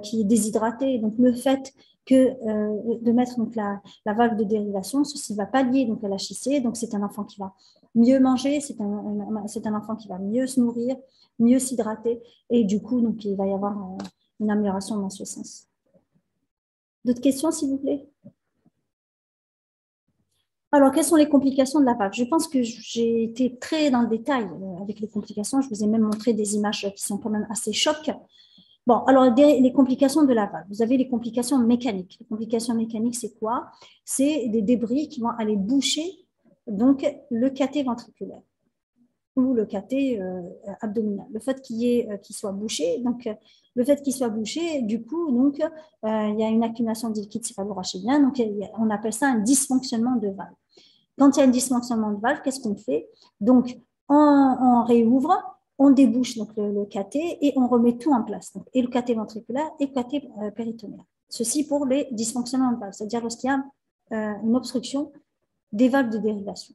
qui est déshydraté. Donc, le fait euh, de mettre donc, la, la, valve de dérivation. Ceci va pallier donc, à l'HIC. Donc, c'est un enfant qui va mieux manger, c'est un, enfant qui va mieux se nourrir, mieux s'hydrater. Et du coup, donc, il va y avoir euh, une amélioration dans ce sens. D'autres questions, s'il vous plaît? Alors, quelles sont les complications de la valve Je pense que j'ai été très dans le détail euh, avec les complications. Je vous ai même montré des images qui sont quand même assez chocs. Bon, alors les complications de la valve. Vous avez les complications mécaniques. Les complications mécaniques, c'est quoi? C'est des débris qui vont aller boucher donc le caté ventriculaire. ou le caté abdominal. Le fait qu'il soit bouché, donc le fait qu'il soit bouché, du coup, donc, il y a une accumulation de liquide céphalorachidien, donc on appelle ça un dysfonctionnement de valve. Quand il y a un dysfonctionnement de valve, qu'est-ce qu'on fait? Donc, on, réouvre, on débouche donc le, caté et on remet tout en place. Et le caté ventriculaire et le caté péritonéal. Ceci pour les dysfonctionnements de valve, c'est-à-dire lorsqu'il y a euh, une obstruction des valves de dérivation.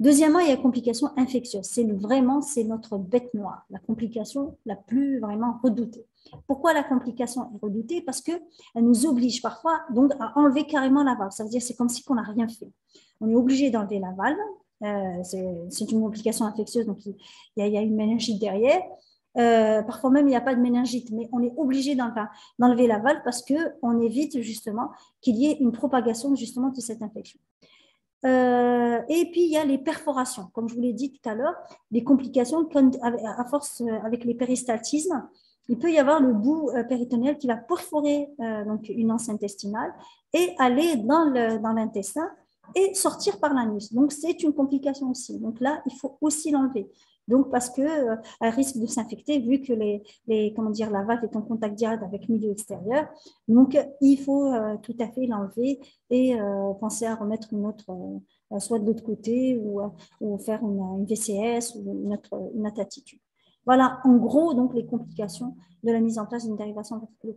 Deuxièmement, il y a complications infectieuses. C'est vraiment c'est notre bête noire, la complication la plus vraiment redoutée. Pourquoi la complication est redoutée Parce qu'elle nous oblige parfois donc à enlever carrément la valve. Ça veut dire c'est comme si on n'a rien fait. On est obligé d'enlever la valve. Euh, c'est une complication infectieuse, donc il, y, a, une méningite derrière. Euh, parfois même, il n'y a pas de méningite, mais on est obligé d'enlever la valve parce qu'on évite justement qu'il y ait une propagation justement de cette infection. Euh, et puis, il y a les perforations. Comme je vous l'ai dit tout à l'heure, les complications, à force avec les péristaltismes, il peut y avoir le bout péritonéal qui va perforer donc une anse intestinale et aller dans l'intestin et sortir par l'anus. Donc, c'est une complication aussi. Donc là, il faut aussi l'enlever. Donc, parce qu'elle euh, risque de s'infecter vu que les, comment dire, la valve est en contact direct avec le milieu extérieur. Donc, il faut euh, tout à fait l'enlever et euh, penser à remettre une autre, soit de l'autre côté ou, faire une, VCS ou une autre, une attitude. Voilà, en gros, donc, les complications de la mise en place d'une dérivation ventriculo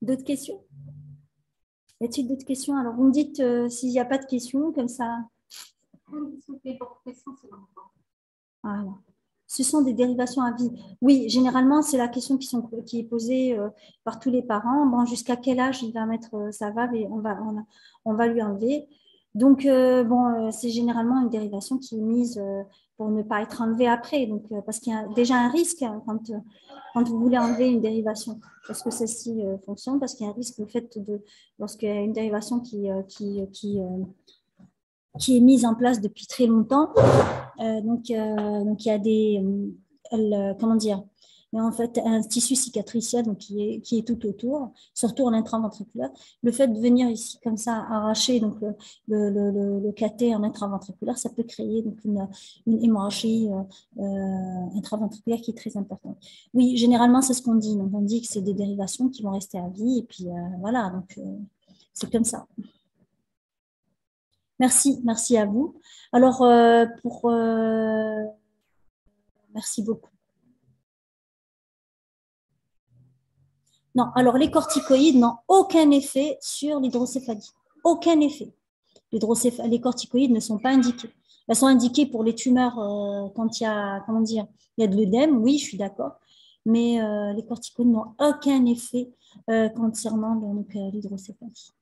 D'autres questions? Y a-t-il d'autres questions? Alors, vous me dites s'il n'y a pas de questions, comme ça. Ce sont des dérivations à vie. Oui, généralement, c'est la question qui, est posée euh, par tous les parents. Bon, jusqu'à quel âge il va mettre euh, sa et on va, on, va lui enlever. Donc, euh, bon, c'est généralement une dérivation qui est mise pour ne pas être enlevée après. Donc, parce qu'il y a déjà un risque hein, quand, quand vous voulez enlever une dérivation. Parce que celle-ci fonctionne, parce qu'il y a un risque le fait de, lorsqu'il y a une dérivation qui, qui, qui qui est mise en place depuis très longtemps. Euh, donc, euh, donc, il y a des, euh, comment dire, en fait un tissu cicatriciel donc, qui, est, qui est tout autour, surtout en intraventriculaire. Le fait de venir ici comme ça arracher donc, le, le, le, caté en intraventriculaire, ça peut créer donc, une, une hémorragie intraventriculaire qui est très importante. Oui, généralement, c'est ce qu'on dit. On dit que c'est des dérivations qui vont rester à vie et puis voilà, donc c'est comme ça. Merci, merci à vous. Alors, euh, pour... Euh, merci beaucoup. Non, alors les corticoïdes n'ont aucun effet sur l'hydrocéphalie. Aucun effet. Les corticoïdes ne sont pas indiqués. Elles sont indiquées pour les tumeurs euh, quand il y a, de l'œdème, oui, je suis d'accord, mais les corticoïdes n'ont aucun effet concernant l'hydrocéphalie.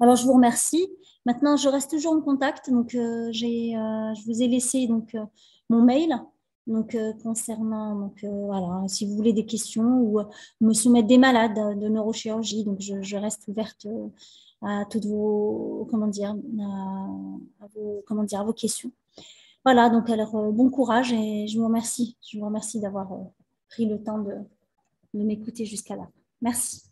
Alors, je vous remercie. Maintenant, je reste toujours en contact. Donc, euh, euh, je vous ai laissé donc, euh, mon mail donc, concernant, donc, voilà, si vous voulez des questions ou me soumettre des malades de neurochirurgie. Donc, je, reste ouverte à toutes vos, comment dire, à, vos, comment dire, à vos questions. Voilà, donc alors bon courage et je vous remercie. Je vous remercie d'avoir pris le temps de, de m'écouter jusqu'à là. Merci.